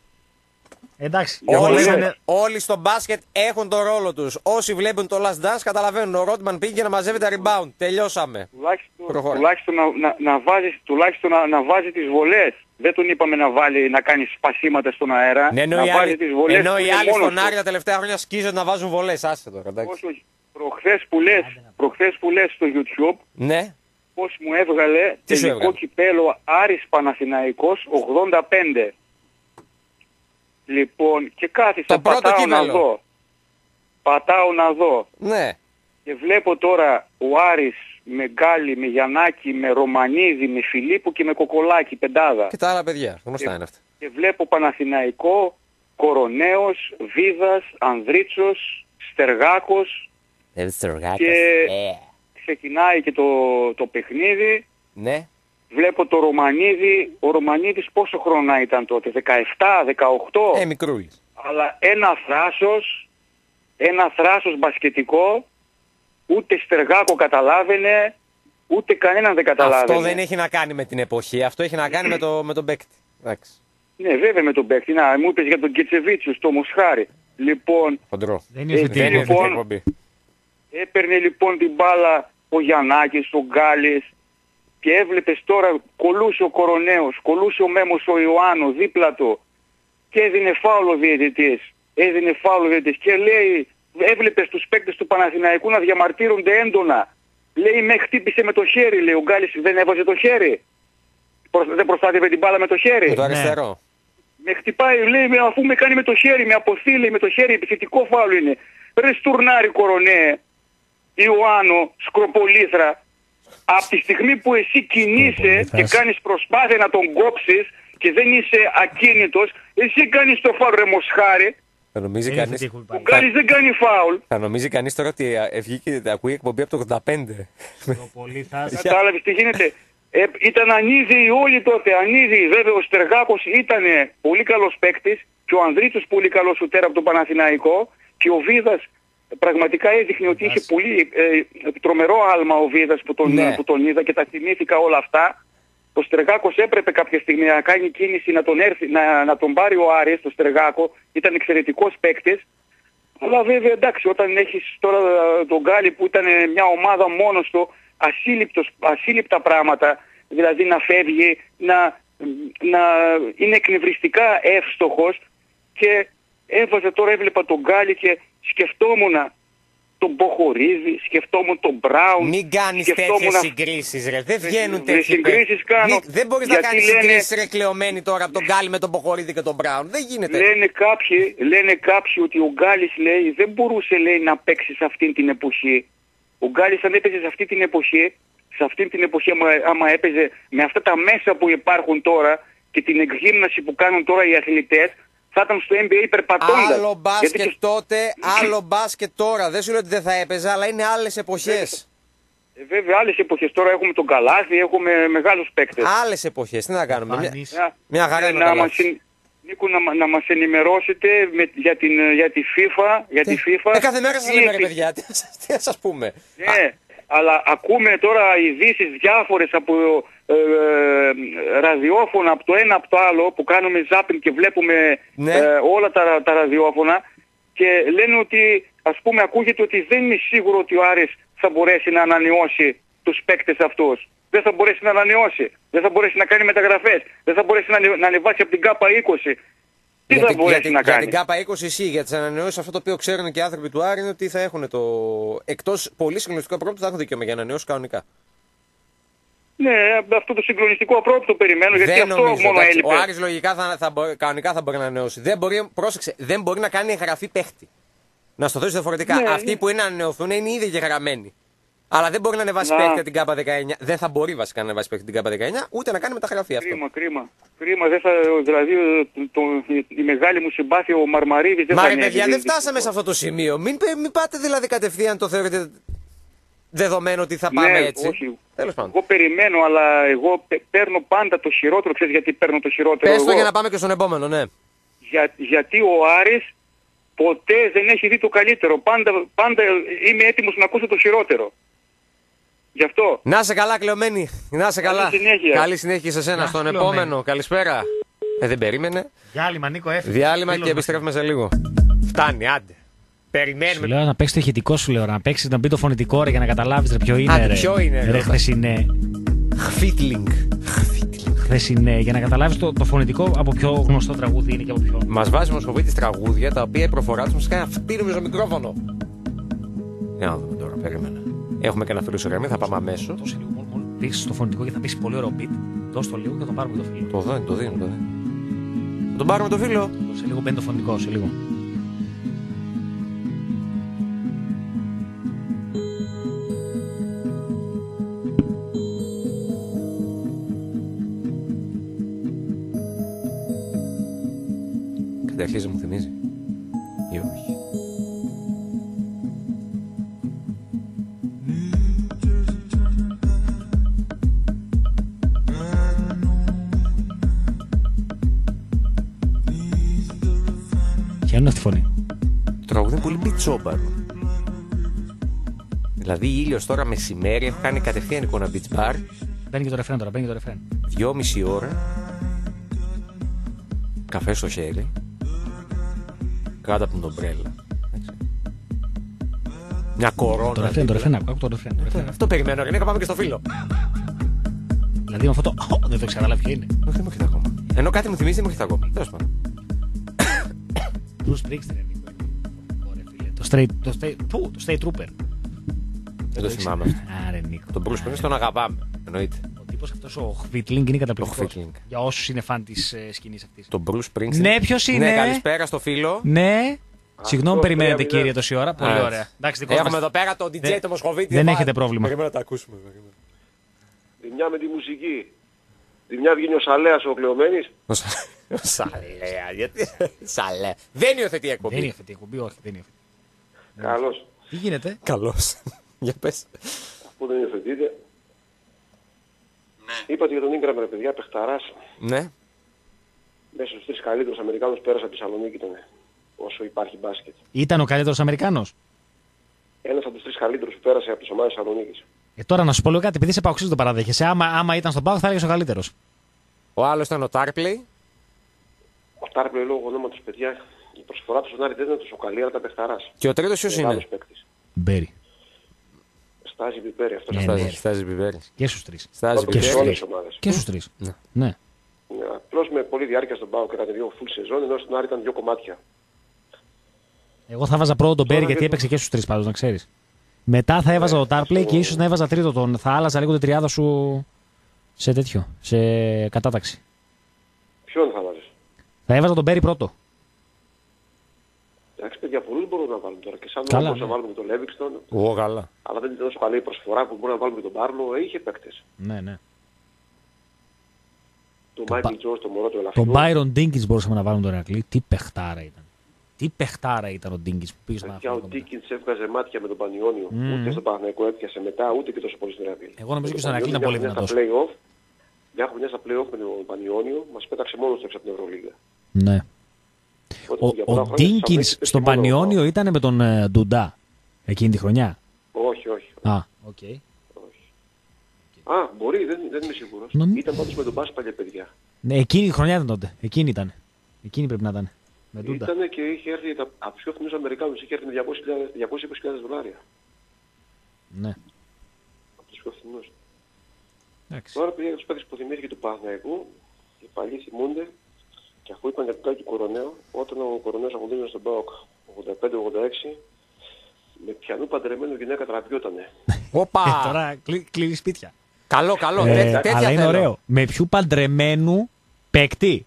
Εντάξει, Για Όλοι, βολές. βολές είναι- όλοι στο μπάσκετ έχουν τον ρόλο τους. Όσοι βλέπουν το Last Dance καταλαβαίνουν. Ο Ρότμαν πήγε να μαζεύει τα rebound. Τελειώσαμε. Τουλάχιστον, Προχώρα. τουλάχιστον, να, να, να βάζεις, τουλάχιστον να, να βάζει τις βολές. Δεν τον είπαμε να, βάλει, να κάνει σπασίματα στον αέρα. Ναι, ενώ να οι βάζει άλλοι, τις βολές ενώ που οι είναι άλλοι μόνος στον του. Άρη τα τελευταία χρόνια σκίζουν να βάζουν βολές. Άστε τώρα, εντάξει. Όχι, όχι. Προχθές που λες, προχθές που λες στο YouTube, Ναι, πώς μου έβγαλε Τι σου τελικό έβγαλε; κυπέλο Άρης Παναθηναϊκός 85. Λοιπόν, και κάθισα, Το πρώτο πατάω να κύπελλο. δω. Πατάω να δω. ναι. Και βλέπω τώρα ο Άρης με Γκάλι, με Γιαννάκη, με Ρωμανίδη, με Φιλίππου και με Κοκολάκη, πεντάδα. Και τα άλλα παιδιά. Γνωστά είναι αυτά. Και βλέπω Παναθηναϊκό, Κοροναίος, Βίδας, Ανδρίτσος, Στεργάκος. Και- Ξεκινάει και το, το παιχνίδι. Ναι. Βλέπω το Ρωμανίδη. Ο Ρωμανίδης πόσο χρόνο ήταν τότε, 17, 18. Ε, μικρούλης. Αλλά ένα θράσος, ένα θράσος μπασκετικό, ούτε Στεργάκο καταλάβαινε, ούτε κανέναν δεν καταλάβαινε. Αυτό δεν έχει να κάνει με την εποχή. Αυτό έχει να κάνει με, το, με τον παίκτη. Εντάξει. Ναι, βέβαια με τον παίκτη. Να, μου είπες για τον Κετσεβίτσιο, το Μοσχάρη. Λοιπόν, Χοντρό. Δεν είναι Ε, θετικό. Δεν είναι λοιπόν, αυτή η εκπομπή. έπαιρνε λοιπόν την μπάλα ο Γιαννάκης, ο Γκάλης και έβλεπες τώρα κολούσε ο Κοροναίος, κολούσε ο Μέμος ο Ιωάννου δίπλα του και έδινε φάουλο ο διαιτητής. Έδινε φάουλο ο διαιτητής και λέει, έβλεπες τους παίκτες του Παναθηναϊκού να διαμαρτύρονται έντονα. Λέει με χτύπησε με το χέρι, λέει ο Γκάλης δεν έβαζε το χέρι. Προσ- Δεν προστάτευε την μπάλα με το χέρι. Με το Ναι. αριστερό. Με χτυπάει, λέει, με- αφού με κάνει με το χέρι, με αποθήλει με το χέρι, επιθετικό φάουλ είναι. Ρε στουρνάρι κορονέ, Ιωάννο, σκροπολίθρα, από τη στιγμή που εσύ κινείσαι και Σκροπολίθρας. κάνεις προσπάθεια να τον κόψεις και δεν είσαι ακίνητος, εσύ κάνεις το φάουλ ρε μοσχάρι, Θα νομίζει Δεν είναι κανείς... θετικό που ο υπάρχει. Γκάλης δεν κάνει φάουλ. Θα νομίζει κανείς τώρα ότι ε, βγήκε, ακούει εκπομπή από το 85. Το πολύ θα... Κατάλαβες τι γίνεται; Ε, ήταν ανίδιοι όλοι τότε, ανίδιοι. Βέβαια ο Στεργάκος ήταν πολύ καλός παίκτης και ο Ανδρίτσος πολύ καλός σουτέρα από τον Παναθηναϊκό και ο Βίδας πραγματικά έδειχνε ότι είχε πολύ ε, τρομερό άλμα ο Βίδας που τον, Ναι. που τον είδα και τα θυμήθηκα όλα αυτά. Ο Στεργάκος έπρεπε κάποια στιγμή να κάνει κίνηση να τον, έρθει, να, να τον πάρει ο Άρης, το Στεργάκο. Ήταν εξαιρετικός παίκτης. Αλλά βέβαια εντάξει, όταν έχεις τώρα ε, τον Γκάλι που ήταν ε, μια ομάδα μόνος του, ασύλληπτος, ασύλληπτα πράγματα, δηλαδή να φεύγει, να, να είναι εκνευριστικά εύστοχος και έβαζα τώρα, έβλεπα τον Γκάλι και σκεφτόμουν τον Μποχορίδη, σκεφτόμουν τον Μπράουν. Μην κάνεις σκεφτόμουν τέτοιες αυ- συγκρίσεις, ρε. Δεν Ρε, βγαίνουν ρε, τέτοιε συγκρίσεις κάνω. Δεν μπορείς να Γιατί κάνεις λένε- συγκρίσεις ρε κλεωμένη τώρα από τον Γκάλι με τον Ποχορίδη και τον Μπράουν. Δεν γίνεται. Λένε κάποιοι, λένε κάποιοι ότι ο Γκάλης λέει δεν μπορούσε λέει να παίξει σε αυτήν την εποχή. Ο Γκάλης αν έπαιζε σε αυτή την εποχή, σε αυτή την εποχή άμα, άμα έπαιζε με αυτά τα μέσα που υπάρχουν τώρα και την εκγύμναση που κάνουν τώρα οι αθλητές, θα ήταν στο NBA περπατώντας. Άλλο μπάσκετ Γιατί και- τότε, άλλο μπάσκετ τώρα. Δεν σου λέω ότι δεν θα έπαιζε, αλλά είναι άλλες εποχές. Ε, Βέβαια άλλες εποχές τώρα έχουμε τον Καλάθι, έχουμε μεγάλους παίκτες. Άλλες εποχές. Τι να κάνουμε; Μια, Βάνης. Να- μια χαρά ε, είναι ο να, Καλάθης. μας, συν- Νίκο, να, μα- να μας ενημερώσετε με, για, την, ε, για τη FIFA. Για τη FIFA. Ε, κάθε μέρα σας Τι λέμε ρε επι- παιδιά. Τι να σας- Τι να σας πούμε; Ναι, αλλά ακούμε τώρα ειδήσεις διάφορες από ε, ε, ραδιόφωνα από το ένα από το άλλο που κάνουμε ζάπιν και βλέπουμε Ναι. ε, όλα τα, τα ραδιόφωνα και λένε ότι ας πούμε ακούγεται ότι δεν είναι σίγουρο ότι ο Άρης θα μπορέσει να ανανεώσει τους παίκτες αυτούς. Δεν θα μπορέσει να ανανεώσει. Δεν θα μπορέσει να κάνει μεταγραφές. Δεν θα μπορέσει να, ανε- να ανεβάσει από την ΚΑΠΑ 20. Τι Για θα την- μπορέσει για την- να Για κάνει; την ΚΑΠΑ 20 ισχύει, για τις ανανεώσεις αυτό το οποίο ξέρουν και οι άνθρωποι του Άρη είναι ότι θα έχουν το. Εκτός πολύ συγκλονιστικό πρόβλημα θα έχουν δικαίωμα για ανανεώσεις κανονικά. Ναι, αυτό το συγκλονιστικό απρόπτο περιμένω γιατί δεν αυτό νομίζω. μόνο εντάξει, έλειπε. ο Άρης λογικά θα, θα μπορεί, κανονικά θα μπορεί να ανανεώσει. Δεν μπορεί, πρόσεξε, δεν μπορεί να κάνει εγγραφή παίχτη. Να στο θέσει διαφορετικά. Ναι, Αυτοί ναι. που είναι να ανανεωθούν είναι ήδη γεγραμμένοι. Αλλά δεν μπορεί να ανεβάσει Να. παίχτη από την ΚΑΠΑ 19. Δεν θα μπορεί βασικά να ανεβάσει παίχτη από την ΚΑΠΑ 19, ούτε να κάνει μεταγραφή αυτό. Κρίμα, κρίμα. Κρίμα, δεν θα, δηλαδή το, η μεγάλη μου συμπάθεια ο Μαρμαρίδης δεν Μα θα ρε ανέβει. παιδιά, δεν φτάσαμε σε αυτό το σημείο. Μην, πε- μην πάτε δηλαδή κατευθείαν το θεωρείτε δεδομένο ότι θα πάμε ναι, έτσι. Όχι. Τέλος πάντων. Εγώ περιμένω, αλλά εγώ πε- παίρνω πάντα το χειρότερο. Ξέρεις γιατί παίρνω το χειρότερο Πες το εγώ; για να πάμε και στον επόμενο, ναι. Για- γιατί ο Άρης ποτέ δεν έχει δει το καλύτερο. Πάντα, πάντα είμαι έτοιμος να ακούσω το χειρότερο. Γι' αυτό. Να είσαι καλά, κλεωμένη. Να είσαι Καλή καλά. συνέχεια. Καλή συνέχεια και σε σένα. Να Στον είσαι κλεωμένη. επόμενο. Καλησπέρα. Ε, δεν περίμενε. Διάλειμμα, Νίκο, έφυγε. Διάλειμμα Φίλος και μας. επιστρέφουμε σε λίγο. Φτάνει, άντε. Σου Περιμένουμε. λέω να παίξεις το ηχητικό σου, λέω. Να παίξεις να μπει το φωνητικό ρε για να καταλάβεις ρε ποιο είναι. Άντε, ρε. ποιο είναι, Ρε, ρε. χθεσινέ. Χφίτλινγκ. Χθεσινέ. Για να καταλάβεις το, το φωνητικό από ποιο γνωστό τραγούδι είναι και από ποιο. Μας βάζει μοσχοβίτη τραγούδια τα οποία η προφορά τους μας κάνει αυτή νομίζω μικρόφωνο. Για να δούμε τώρα, περίμενα. Έχουμε και ένα φίλο σε γραμμή, θα πάμε αμέσως. Δώσε λίγο μόνο. μόνο Πήξει το φωνητικό και θα πεις πολύ ωραίο beat. Δώσε το λίγο και θα το πάρουμε το φίλο. Το δίνω, το δίνω, το δίνω. Θα τον πάρουμε το φίλο. Σε λίγο μπαίνει το φωνητικό, σε λίγο. Ήλιος τώρα μεσημέρι, έχω κάνει κατευθείαν εικόνα beach bar, Μπαίνει και το ρεφρέν τώρα, μπαίνει και το ρεφρέν. δυόμιση ώρα, καφέ στο χέρι, κάτω από την ομπρέλα. έτσι. Μια κορώνα. Το ρεφρέν, δίπλα. το ρεφρέν, άκου το ρεφρέν. το ρεφρέν. Αυτό περιμένω, Ρενίκα, πάμε και στο φίλο. Δηλαδή με αυτό το. Ω, Δεν το ξέρω, ποιο είναι. Όχι, δεν μου έρχεται ακόμα. Ενώ κάτι μου θυμίζει, δεν μου έρχεται ακόμα. Τέλος πάντων. Bruce Springsteen, Νίκο. Ωραία, φίλε. Το straight, το straight, πού, το straight trooper. Δεν το θυμάμαι αυτό. Άρε, Νίκο. Τον Bruce Springsteen τον αγαπάμε. Εννοείται. Ο τύπος αυτός, ο Χβίτλινγκ, είναι καταπληκτικός. Χβίτλινγκ. Για όσους είναι φαν της ε, σκηνής αυτής. Τον Bruce Springsteen. Ναι, ποιος είναι; Ναι, καλησπέρα στο φίλο. Ναι. Συγγνώμη, περιμένετε τρία, κύριε μηδέν. τόση ώρα. Πολύ Α, ωραία. Εντάξει, δικό Έχουμε μας. εδώ πέρα τον DJ Δεν- το Μοσχοβίτη. δεν Βά- έχετε πρόβλημα. Περιμένω να τα ακούσουμε. περίμενε. Τη μια με τη μουσική. Τη μια βγαίνει ο Σαλέας ο Κλεωμένης. Ο Σα- ο Σαλέα, γιατί. Σαλέα. Δεν υιοθετεί Δεν εκπομπή. είναι αυτή η εκπομπή, όχι, δεν είναι αυτή. Καλώς. Τι γίνεται; Καλώς. Για πες. Αφού δεν υιοθετείτε; Είπατε για τον Ίγκραμ ρε παιδιά, παιχταράς. Ναι. Μέσα στους τρεις καλύτερους Αμερικάνους πέρασε από τη Θεσσαλονίκη ήταν. Όσο υπάρχει μπάσκετ. Ήταν ο καλύτερος Αμερικάνος; Ένας από τους τρεις καλύτερους που πέρασε από τις ομάδες Θεσσαλονίκης. Ε, τώρα να σου πω λίγο κάτι, επειδή σε παοξίζει το παραδέχεσαι. Άμα, άμα ήταν στον Πάο, θα έλεγες ο καλύτερος. Ο άλλος ήταν ο Τάρπλεϊ. Ο Τάρπλε λόγω ονόματος παιδιά, η προσφορά του στον Άρη δεν είναι τόσο καλή, αλλά τα παιχταράς. Και ο τρίτος ποιος Είναι άλλος είναι. παίκτης. Μπέρι. Στάζει πιπέρι αυτός. Ναι, Στάζει- ναι. Στάζει Μπιβέρη. Και στους τρεις. Στάζει Και σε στους Μπιβέρη. όλες τρεις. τις ομάδες. Και στους τρεις. Ναι. Ναι. Ναι, Απλώς με πολλή διάρκεια στον Πάο και κατά δύο full σεζόν, ενώ στον Άρη ήταν δύο κομμάτια. Εγώ θα βάζα πρώτο τον Μπέρι Τώρα γιατί για το- έπαιξε και στους τρεις πάντως, να ξέρεις. Μετά θα έβαζα το Τάρπλεϊ και ίσως να έβαζα τρίτο τον. Θα άλλαζα λίγο την τριάδα σου σε τέτοιο. Σε κατάταξη. Ποιον θα βάζεις; Θα έβαζα τον Μπέρι πρώτο. Εντάξει, παιδιά, πολλούς μπορούμε να βάλουμε τώρα. Και σαν Καλά, να ναι. βάλουμε και τον Λέβινγκστον. Ω, καλά. Αλλά δεν ήταν τόσο καλή η προσφορά που μπορούμε να βάλουμε και τον Μπάρλο. Είχε παίκτες. Ναι, ναι. Τον Μπα- Μάικλ Τζόουνς, τον Μωρό, τον Ελαφρύ. Τον Byron Dinkins μπορούσαμε να βάλουμε τον Ηρακλή. Τι παιχτάρα ήταν. Τι παιχτάρα ήταν ο Dinkins που πήγε στον Παιδιά, ο Παναθηναϊκό. Ντίκινς έβγαζε μάτια με τον Πανιόνιο. Μμμ. Ούτε στον Παναθηναϊκό έπιασε μετά, ούτε και τόσο πολύ στον Ηρακλή. Εγώ νομίζω Με και τον στον Ηρακλή ήταν Πανιόνιο, πολύ μια χρονιά δυνατός. Στα play-off, μια χρονιά στα play-off με τον Πανιόνιο μας πέταξε μόνος του έξω από την Ευρωλίγα. Ναι. Οπότε, Ο, για ο πολλά χρόνια στις Dinkins Αμερικές στον και μόνο- Πανιόνιο ήταν με τον ε, Ντουντά εκείνη τη χρονιά; Όχι, όχι. Α, οκ. όχι. Α, μπορεί, δεν, δεν είμαι σίγουρος. Νομι- Ήταν πάντως με τον Μπάς παλιά παιδιά. Ναι, εκείνη η χρονιά ήταν τότε. Εκείνη ήταν. Εκείνη πρέπει να ήταν. Με Ντούντα. Ήταν και είχε έρθει τα, από τους πιο φθηνούς Αμερικάνους, είχε έρθει με 200.000 220.000 δολάρια. Ναι. Από τους πιο φθηνούς. Εντάξει. Τώρα πήγα για τους παίκτες που θυμήθηκε του Παναθηναϊκού, οι παλιοί θυμούνται και αφού είπαν για τον Τάκη του Κορονέου, όταν ο Κορονέος αγωνίζονταν στον ΠΑΟΚ 85-86, με πιανού παντρεμένου γυναίκα τραβιότανε. Όπα! Ε, τώρα κλει- κλείνει σπίτια. Καλό, καλό. Ε, Τέ- τέτοια αλλά είναι θέλω. ωραίο. Με ποιου παντρεμένου παίκτη;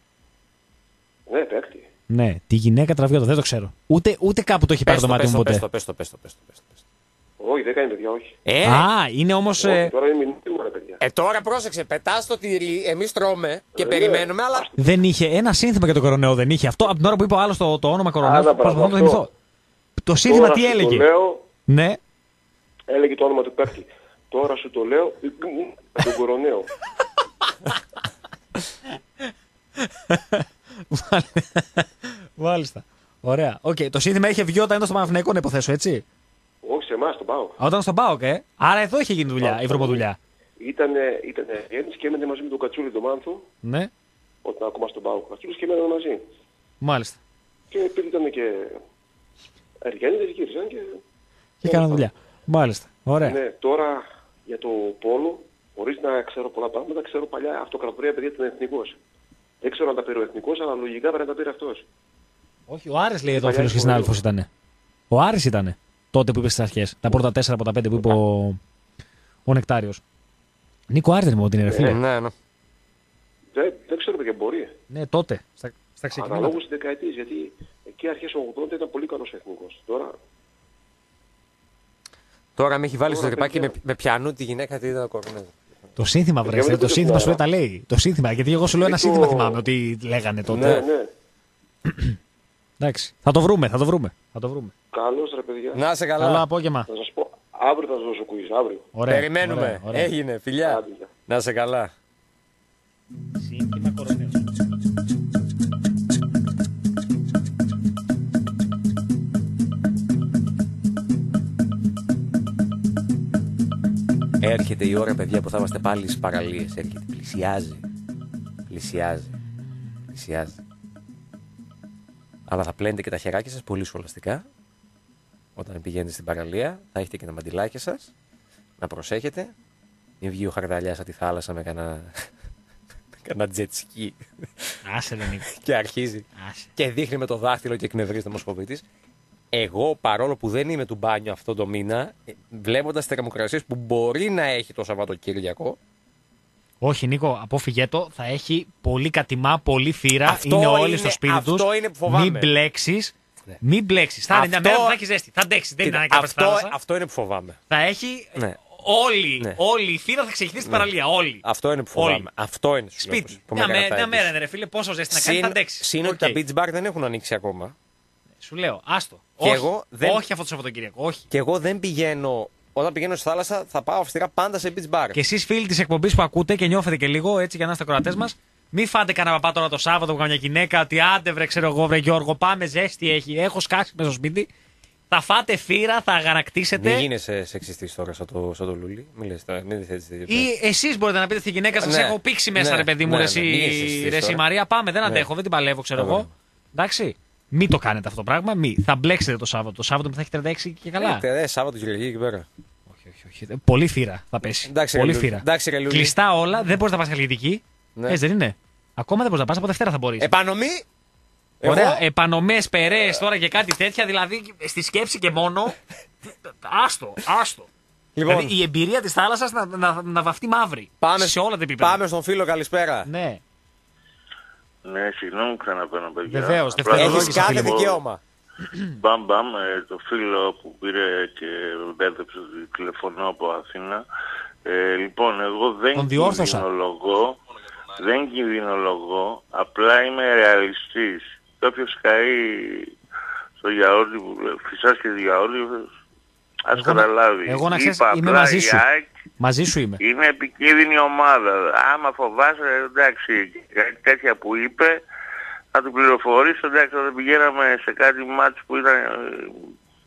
Ναι, παίκτη. Ναι, τη γυναίκα τραβιότα, δεν το ξέρω. Ούτε, ούτε κάπου το έχει πάρει Πες το μάτι πες μου πες ποτέ. το, πες το, πες το, πες το, πες το, πες το. Όχι, δεν κάνει παιδιά, όχι. Ε, Α, είναι όμως. όχι τώρα είναι μηνύμα, ρε παιδιά. Ε, τώρα πρόσεξε, πετάς το τυρί, εμείς τρώμε και Ε, περιμένουμε, ναι. αλλά... Δεν είχε ένα σύνθημα για τον κοροναίο, δεν είχε. Αυτό από την ώρα που είπε ο άλλο το, το όνομα κοροναίο. Άρα, Προσπαθώ να το μπράβο, θυμηθώ. Το σύνθημα Τώρα τι σου έλεγε; Το λέω, Ναι. έλεγε το όνομα του παίκτη. Τώρα σου το λέω, με τον Κορονέο. Μάλιστα. Ωραία. Οκ, Το σύνθημα είχε βγει όταν ήταν στο Παναθηναϊκό, να υποθέσω, έτσι; όχι σε εμάς, τον πάω. Α, Όταν στον Πάοκ, ε. Άρα εδώ είχε γίνει δουλειά, Πάοκ. η βρωμοδουλειά. Ήτανε, ήτανε γέννης και έμενε μαζί με τον Κατσούλη τον Μάνθου, Ναι. όταν ακόμα στον πάω. Ο Κατσούλης και έμεναν μαζί. Μάλιστα. Και επειδή ήταν και Αργένιδες γύρισαν και... Και έκανα δουλειά. Μάλιστα. Ωραία. Ναι, τώρα για το πόλο, χωρίς να ξέρω πολλά πράγματα, ξέρω παλιά αυτοκρατορία παιδιά ήταν εθνικός. Δεν ξέρω αν τα πήρε ο εθνικός, αλλά λογικά πρέπει να τα πήρε αυτός. Όχι, ο Άρης λέει εδώ ο Παλιά φίλος και ιστορία. συνάδελφος ήταν. Ο Άρης ήταν τότε που είπε στις αρχές. Τα πρώτα τέσσερα από τα πέντε που είπε ο, ο Νεκτάριος. Νίκο Άρης δεν μου την ερεφή. Ναι, ναι. Δεν, δεν ξέρω παιδιά, μπορεί. Ναι, τότε. Στα, στα ξεκινήματα. Αναλόγως στις δεκαετίες, γιατί εκεί αρχές του 80 ήταν πολύ καλός ο εθνικός. Τώρα Τώρα με έχει βάλει στο Τώρα, τρυπάκι με, παιδιά. με πιανού τη γυναίκα τι ήταν ο κορονέζο. Το σύνθημα Παιδιά, βρέστε. μην Το το σύνθημα σου ξεχνάω. τα λέει. Το σύνθημα. Γιατί εγώ σου λέω ένα Και το- σύνθημα θυμάμαι ότι λέγανε τότε. ναι, ναι. Εντάξει. Θα το βρούμε, θα το βρούμε. Θα το βρούμε. Καλώς ρε παιδιά. Να σε Καλό καλά. απόγευμα. Να σας πω, αύριο θα σας δώσω quiz, αύριο. Ωραία. Περιμένουμε. ωραία, ωραία. Έγινε, φιλιά. Άντε, γεια. Να σε καλά. Σύνθημα κοροναίος. Έρχεται η ώρα, παιδιά, που θα είμαστε πάλι στις παραλίες. Έρχεται. Πλησιάζει. Πλησιάζει. Πλησιάζει. Αλλά θα πλένετε και τα χεράκια σας πολύ σχολαστικά. Όταν πηγαίνετε στην παραλία, θα έχετε και τα μαντιλάκια σας. Να προσέχετε. Μην βγει ο χαρδαλιάς από τη θάλασσα με κανένα. κανένα τζετσκι Άσε ρε Νίκο. και αρχίζει Άσε. και δείχνει με το δάχτυλο και εκνευρίζεται ο Μοσχοβίτης. Εγώ, παρόλο που δεν είμαι του μπάνιου αυτό το μήνα, βλέποντας τις θερμοκρασίες που μπορεί να έχει το Σαββατοκύριακο, Όχι, Νίκο, απόφυγε το. Θα έχει πολύ κατημά, πολύ θύρα. Αυτό είναι όλοι είναι- στο σπίτι αυτό τους. είναι που φοβάμαι. Μην μπλέξεις. Ναι. Μην μπλέξεις. Θα είναι μια Αυτό- μέρα που θα έχεις ζέστη. Θα αντέξεις. Δεν είναι Κοίτα, ανάγκη να πας στη αυτό, θάλασσα. αυτό είναι που φοβάμαι. Θα έχει. Ναι. Όλη, Ναι. όλη η θύρα θα ξεχυθεί στην παραλία. Όλη. Αυτό είναι που Όλοι. φοβάμαι. Αυτό είναι σου λέω, Σπίτι. που Μια, με μέ- κρατάει μια μέρα πίσω. είναι, ρε φίλε, πόσο ζέστη να κάνει, θα Συν, αντέξεις. συν ότι Οκ. τα beach bar δεν έχουν ανοίξει ακόμα. Σου λέω, άστο. Και όχι, εγώ δεν- όχι αυτό το Σαββατοκύριακο. Όχι. Και εγώ δεν πηγαίνω. Όταν πηγαίνω στη θάλασσα, θα πάω αυστηρά πάντα σε beach bar. Και εσείς φίλοι της εκπομπής που ακούτε και νιώθετε και λίγο έτσι για να είστε ακροατές μας, μην φάτε κανένα παπά τώρα το Σάββατο που καμιά γυναίκα ότι άντε βρε, ξέρω εγώ, βρε Γιώργο, πάμε ζέστη έχει. Έχω σκάσει μέσα στο σπίτι. Θα φάτε φύρα, θα αγανακτήσετε. Μην γίνεσαι σεξιστής τώρα σαν το, σαν το Λούλι. Μην λες τώρα, μην θέτεις τέτοια πράγματα. Ή εσείς μπορείτε να πείτε στη γυναίκα σας: Ναι. Έχω πήξει μέσα, Ναι. ρε παιδί μου, Ναι, ρε, ναι. εσύ, Μην είσαι σωστής ρε, εσύ τώρα. Μαρία, πάμε, δεν Ναι. αντέχω, δεν την παλεύω, ξέρω Ωραία. εγώ. Εντάξει. Μην το κάνετε αυτό το πράγμα. Μη. Θα μπλέξετε το Σάββατο. Το Σάββατο που θα έχει 36 και καλά. Ε, ε, Σάββατο Κυριακή εκεί πέρα. Όχι, όχι, όχι. Ε, Πολύ φύρα θα πέσει. Εντάξει, Πολύ ρε, Λούλη. φύρα. Εντάξει, ρε, Λούλη. Κλειστά όλα, δεν μπορείς να πας αθλητική. Ναι. Έτσι δεν είναι. Ακόμα δεν μπορείς να πας, από Δευτέρα θα μπορείς. Επανομή. Ωραία. Εγώ- Επανομές, περές τώρα και κάτι τέτοια, δηλαδή στη σκέψη και μόνο. άστο, άστο. Λοιπόν. Δηλαδή η εμπειρία της θάλασσας να, να, να βαφτεί μαύρη. Πάμε, σε όλα τα επίπεδα. Πάμε στον φίλο, καλησπέρα. Ναι. Ναι, συγγνώμη ξαναπαίνω, παιδιά. Βεβαίως, Απλά δευτερολόγηση Έχεις δεν κάθε μπορώ- δικαίωμα. Μπαμ μπαμ, ε, το φίλο που πήρε και μπέρδεψε ότι τηλεφωνώ από Αθήνα. Ε, λοιπόν, εγώ δεν Τον διόρθωσα. κινδυνολογώ, δεν κινδυνολογώ, απλά είμαι ρεαλιστής. Και όποιος καεί στο γιαούρτι που φυσάς και γιαούρτι, ας Εγώ να- καταλάβει. εγώ να ξέρεις, Είπα είμαι απλά μαζί η σου. ΑΕΚ Μαζί σου είμαι. είναι επικίνδυνη ομάδα. Άμα φοβάσαι, εντάξει, κάτι τέτοια που είπε, θα του πληροφορήσω, εντάξει, όταν πηγαίναμε σε κάτι μάτς που ήταν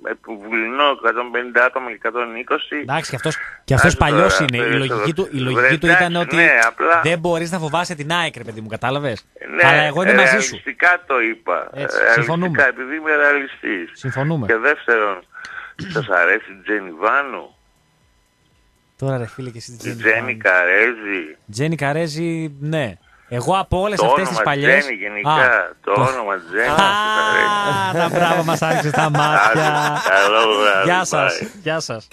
ε, επιβουλινό, 150 άτομα και 120. Εντάξει, και αυτός, και αυτός Άσε παλιός τώρα, είναι. Η αυτό λογική του, η είναι λογική του εντάξει, ήταν ότι ναι, απλά- δεν μπορείς να φοβάσαι την ΑΕΚ, ρε παιδί μου, κατάλαβες; Ναι, Αλλά εγώ είμαι μαζί σου. Ρεαλιστικά το είπα. Έτσι, Ρεαλιστικά, συμφωνούμε. επειδή είμαι ρεαλιστής. Συμφωνούμε. Και δεύτερον, σας αρέσει η Τζένι Βάνου, Τώρα ρε φίλε και εσύ η την Τζένι. Τζένι Βάνου. Καρέζη, Τζένι Καρέζη, ναι. Εγώ από όλες το αυτές τις όνομα παλιές... Τζένι γενικά, Α, το όνομα Τζένι σας αρέσει. Α, τα μπράβο μας άνοιξε τα μάτια. Άντε, Καλό βράδυ. Γεια σας, bye. γεια σας.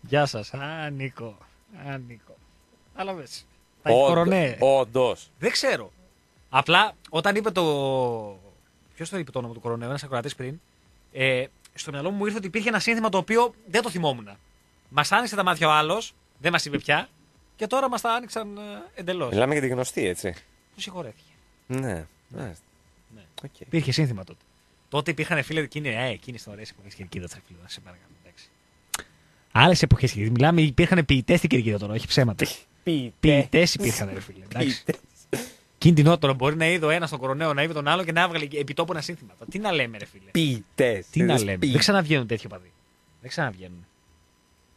Γεια σας. Α, Νίκο. Α, Νίκο. Κατάλαβες. Τα Όντω- κορονέ. Όντως. Δεν ξέρω. Απλά όταν είπε το. Ποιος το είπε το όνομα του κοροναίου, ένας ακροατής πριν. Ε, στο μυαλό μου ήρθε ότι υπήρχε ένα σύνθημα το οποίο δεν το θυμόμουν. Μας άνοιξε τα μάτια ο άλλος, δεν μας είπε πια, και τώρα μας τα άνοιξαν εντελώς. Μιλάμε για τη γνωστή, έτσι. Του συγχωρέθηκε. Ναι. μάλιστα. Ναι. Οκ. Υπήρχε σύνθημα τότε. Τότε υπήρχαν φίλοι εκείνοι, ε, εκείνοι ήταν ωραίες εποχές κερκίδα τσαφίλα. Σε παρακαλώ. εντάξει. Άλλες εποχές. Μιλάμε, υπήρχαν ποιητές στην κερκίδα τώρα, όχι ψέματα. Ποιητές υπήρχαν, ρε φίλε. εντάξει. Εκείνη την ώρα τώρα μπορεί να είδε ο ένας τον κοροναίο, να είδε τον άλλο και να έβγαλε επιτόπου ένα σύνθημα. Τι να λέμε, ρε φίλε. Ποιητές. Τι να Είδες, λέμε. ποιητές. Δεν ξαναβγαίνουν τέτοιο παδί. Δεν ξαναβγαίνουν.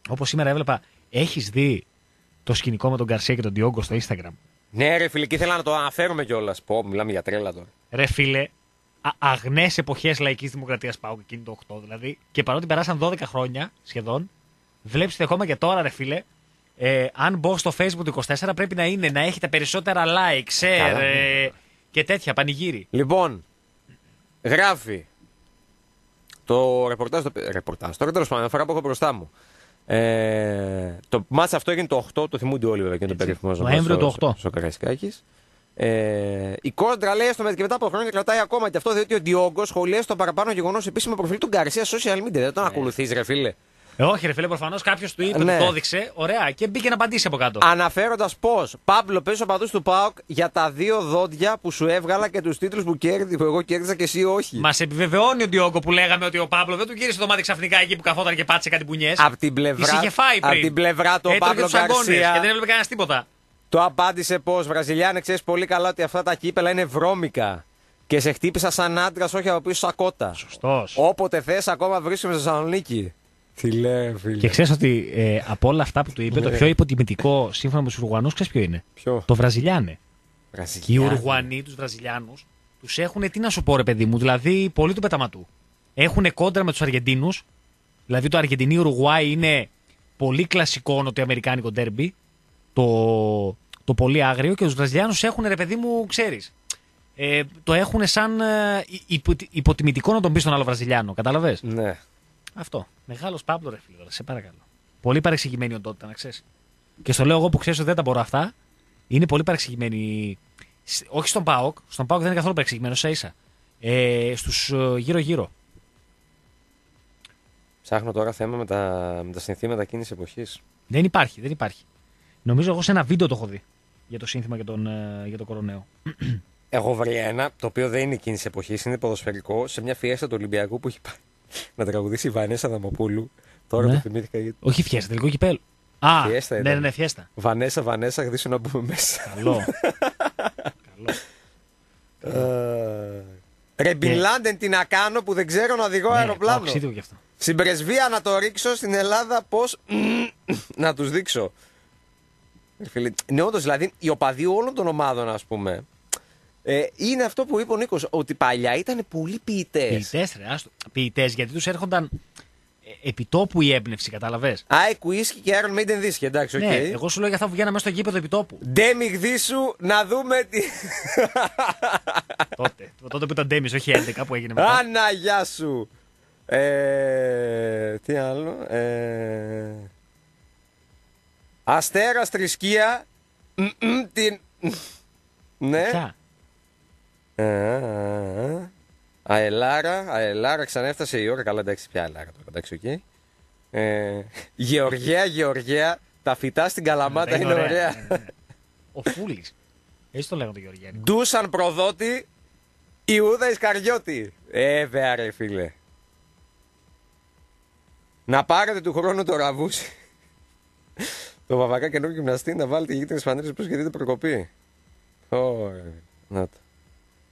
Όπως σήμερα έβλεπα, έχεις δει το σκηνικό με τον Γκαρσία και τον Διόγκο στο Instagram; Ναι, ρε φίλε, και ήθελα να το αναφέρουμε κιόλα. Πω, μιλάμε για τρέλα τώρα. Ρε φίλε, αγνέ εποχέ λαϊκή δημοκρατία πάω εκείνη το 8 δηλαδή. Και παρότι περάσαν 12 χρόνια σχεδόν, βλέπει ότι ακόμα και τώρα, ρε φίλε, ε, αν μπω στο facebook του 24 πρέπει να είναι να έχει τα περισσότερα like, share Καλά, ναι. ε, και τέτοια πανηγύρι. Λοιπόν, γράφει το ρεπορτάζ. Το, ρεπορτάζ τώρα τέλο πάντων, φορά που έχω μπροστά μου. Ε, το μάτς αυτό έγινε το 8, το θυμούνται όλοι βέβαια και είναι το Έτσι. περίφημο Νοέμβριο του 8. Ο Καραϊσκάκης. Ε, η κόντρα λέει στο και μετά από χρόνια κρατάει ακόμα και αυτό διότι ο Διόγκο σχολιάζει το παραπάνω γεγονός επίσημο προφίλ του Γκαρσία στο social media. Δεν τον ακολουθείς, ρε φίλε. Ε, όχι, ρε φίλε, προφανώς κάποιος του είπε, Ναι. του το έδειξε, ωραία, και μπήκε να απαντήσει από κάτω. Αναφέροντας πώς, Παύλο, πες ο παδούς του Πάοκ για τα δύο δόντια που σου έβγαλα και τους τίτλους που, κέρδι, που εγώ κέρδισα και εσύ όχι. Μας επιβεβαιώνει ο Ντιόγκο που λέγαμε ότι ο Παύλο δεν του γύρισε το μάτι ξαφνικά εκεί που καθόταν και πάτησε κάτι μπουνιές. Απ' την πλευρά, Τις είχε φάει πριν. απ' την πλευρά του ο Έτρωγε Παύλο τους αγκώνες Γκαρσία Και δεν έβλεπε κανένας τίποτα. το απάντησε πώς. Βραζιλιάνε, ξέρεις πολύ καλά ότι αυτά τα κύπελα είναι βρώμικα. Και σε χτύπησα σαν άντρας, όχι από πίσω σαν κότα. Σωστός. Όποτε θες, ακόμα βρίσκομαι στη Θεσσαλονίκη. Τι λέει, φίλε. Και ξέρεις ότι ε, από όλα αυτά που του είπε, το πιο υποτιμητικό σύμφωνα με τους Ουρουγουανού, ξέρεις ποιο είναι; Ποιο; Το Βραζιλιάνε. Και οι Βραζιλιάνε. Ουρουγουανοί, τους Βραζιλιάνους, τους έχουν, τι να σου πω, ρε παιδί μου, δηλαδή πολύ του πεταματού. Έχουν κόντρα με τους Αργεντίνους. Δηλαδή το Αργεντινή-Ουρουγουάη είναι πολύ κλασικό νοτιοαμερικάνικο ντέρμπι. Το, το πολύ άγριο. Και τους Βραζιλιάνους έχουν, ρε παιδί μου, ξέρεις. Ε, το έχουν σαν ε, υπο, υποτιμητικό να τον πεις στον άλλο Βραζιλιάνο. Κατάλαβες; Ναι. Αυτό. Μεγάλος Παύλο, ρε φίλε, τώρα, σε παρακαλώ. Πολύ παρεξηγημένη οντότητα, να ξέρεις. Και στο λέω εγώ που ξέρω ότι δεν τα μπορώ αυτά. Είναι πολύ παρεξηγημένη. Σ- Όχι στον Πάοκ. Στον Πάοκ δεν είναι καθόλου παρεξηγημένο, ίσα ίσα. Ε, Στους γύρω-γύρω. Ψάχνω τώρα θέμα με τα, με τα συνθήματα εκείνης εποχής. Δεν υπάρχει, δεν υπάρχει. Νομίζω εγώ σε ένα βίντεο το έχω δει για το σύνθημα για τον, ε, για τον κοροναίο. Έχω βρει ένα, το οποίο δεν είναι εκείνης εποχής, είναι ποδοσφαιρικό, σε μια φιέστα του Ολυμπιακού που έχει πάει να τραγουδήσει η Βανέσα Δαμοπούλου. Τώρα Ναι. το θυμήθηκα γιατί. Όχι φιέστα, τελικό κυπέλ. Α, Φιέστα ναι, ήταν. ναι, ναι, φιέστα. Βανέσα, Βανέσα, γδίσου να μπούμε μέσα. Καλό. Καλό. Ε, Ρε Μπιν Λάντεν, τι να κάνω που δεν ξέρω να οδηγώ Ναι, αεροπλάνο. πάω ξύδικο κι αυτό. Στην πρεσβεία να το ρίξω στην Ελλάδα πώς να τους δείξω. Ρε φίλε, Ναι, όντως δηλαδή οι οπαδοί όλων των ομάδων, ας πούμε, ε, είναι αυτό που είπε ο Νίκος, ότι παλιά ήταν πολύ ποιητές. Ποιητές, ρε, άστο. Ποιητές, γιατί τους έρχονταν ε, επιτόπου η έμπνευση, κατάλαβες; Άι, κουίσκι και Iron Maiden δίσκη, εντάξει, οκ. Ναι, εγώ σου λέω για αυτά που βγαίναμε στο γήπεδο επιτόπου. Ντέμι γδίσου να δούμε τι. τότε. τότε που ήταν Ντέμις, όχι 11 που έγινε μετά. Άνα, γεια σου. Ε, τι άλλο. Ε, αστέρας θρησκεία. Μ, μ, την... Ναι. Ποια; Ε, ε, ε. Αελάρα, Αελάρα, ξανέφτασε η ώρα. Καλά, εντάξει, πια Αελάρα τώρα, εντάξει, οκ. Ε, Γεωργία, Γεωργία, τα φυτά στην Καλαμάτα είναι ωραία. Ναι, ναι, ναι. Ο Φούλης. Έτσι το λέγανε το Γεωργιάννη. Ντούσαν προδότη, Ιούδα Ισκαριώτη. Ε, βέβαια, ρε φίλε. Να πάρετε του χρόνου το ραβούσι. το βαβακά καινούργιο γυμναστή να βάλετε γείτονε φανέλε που σχεδίτε προκοπή. Ωραία. Να το.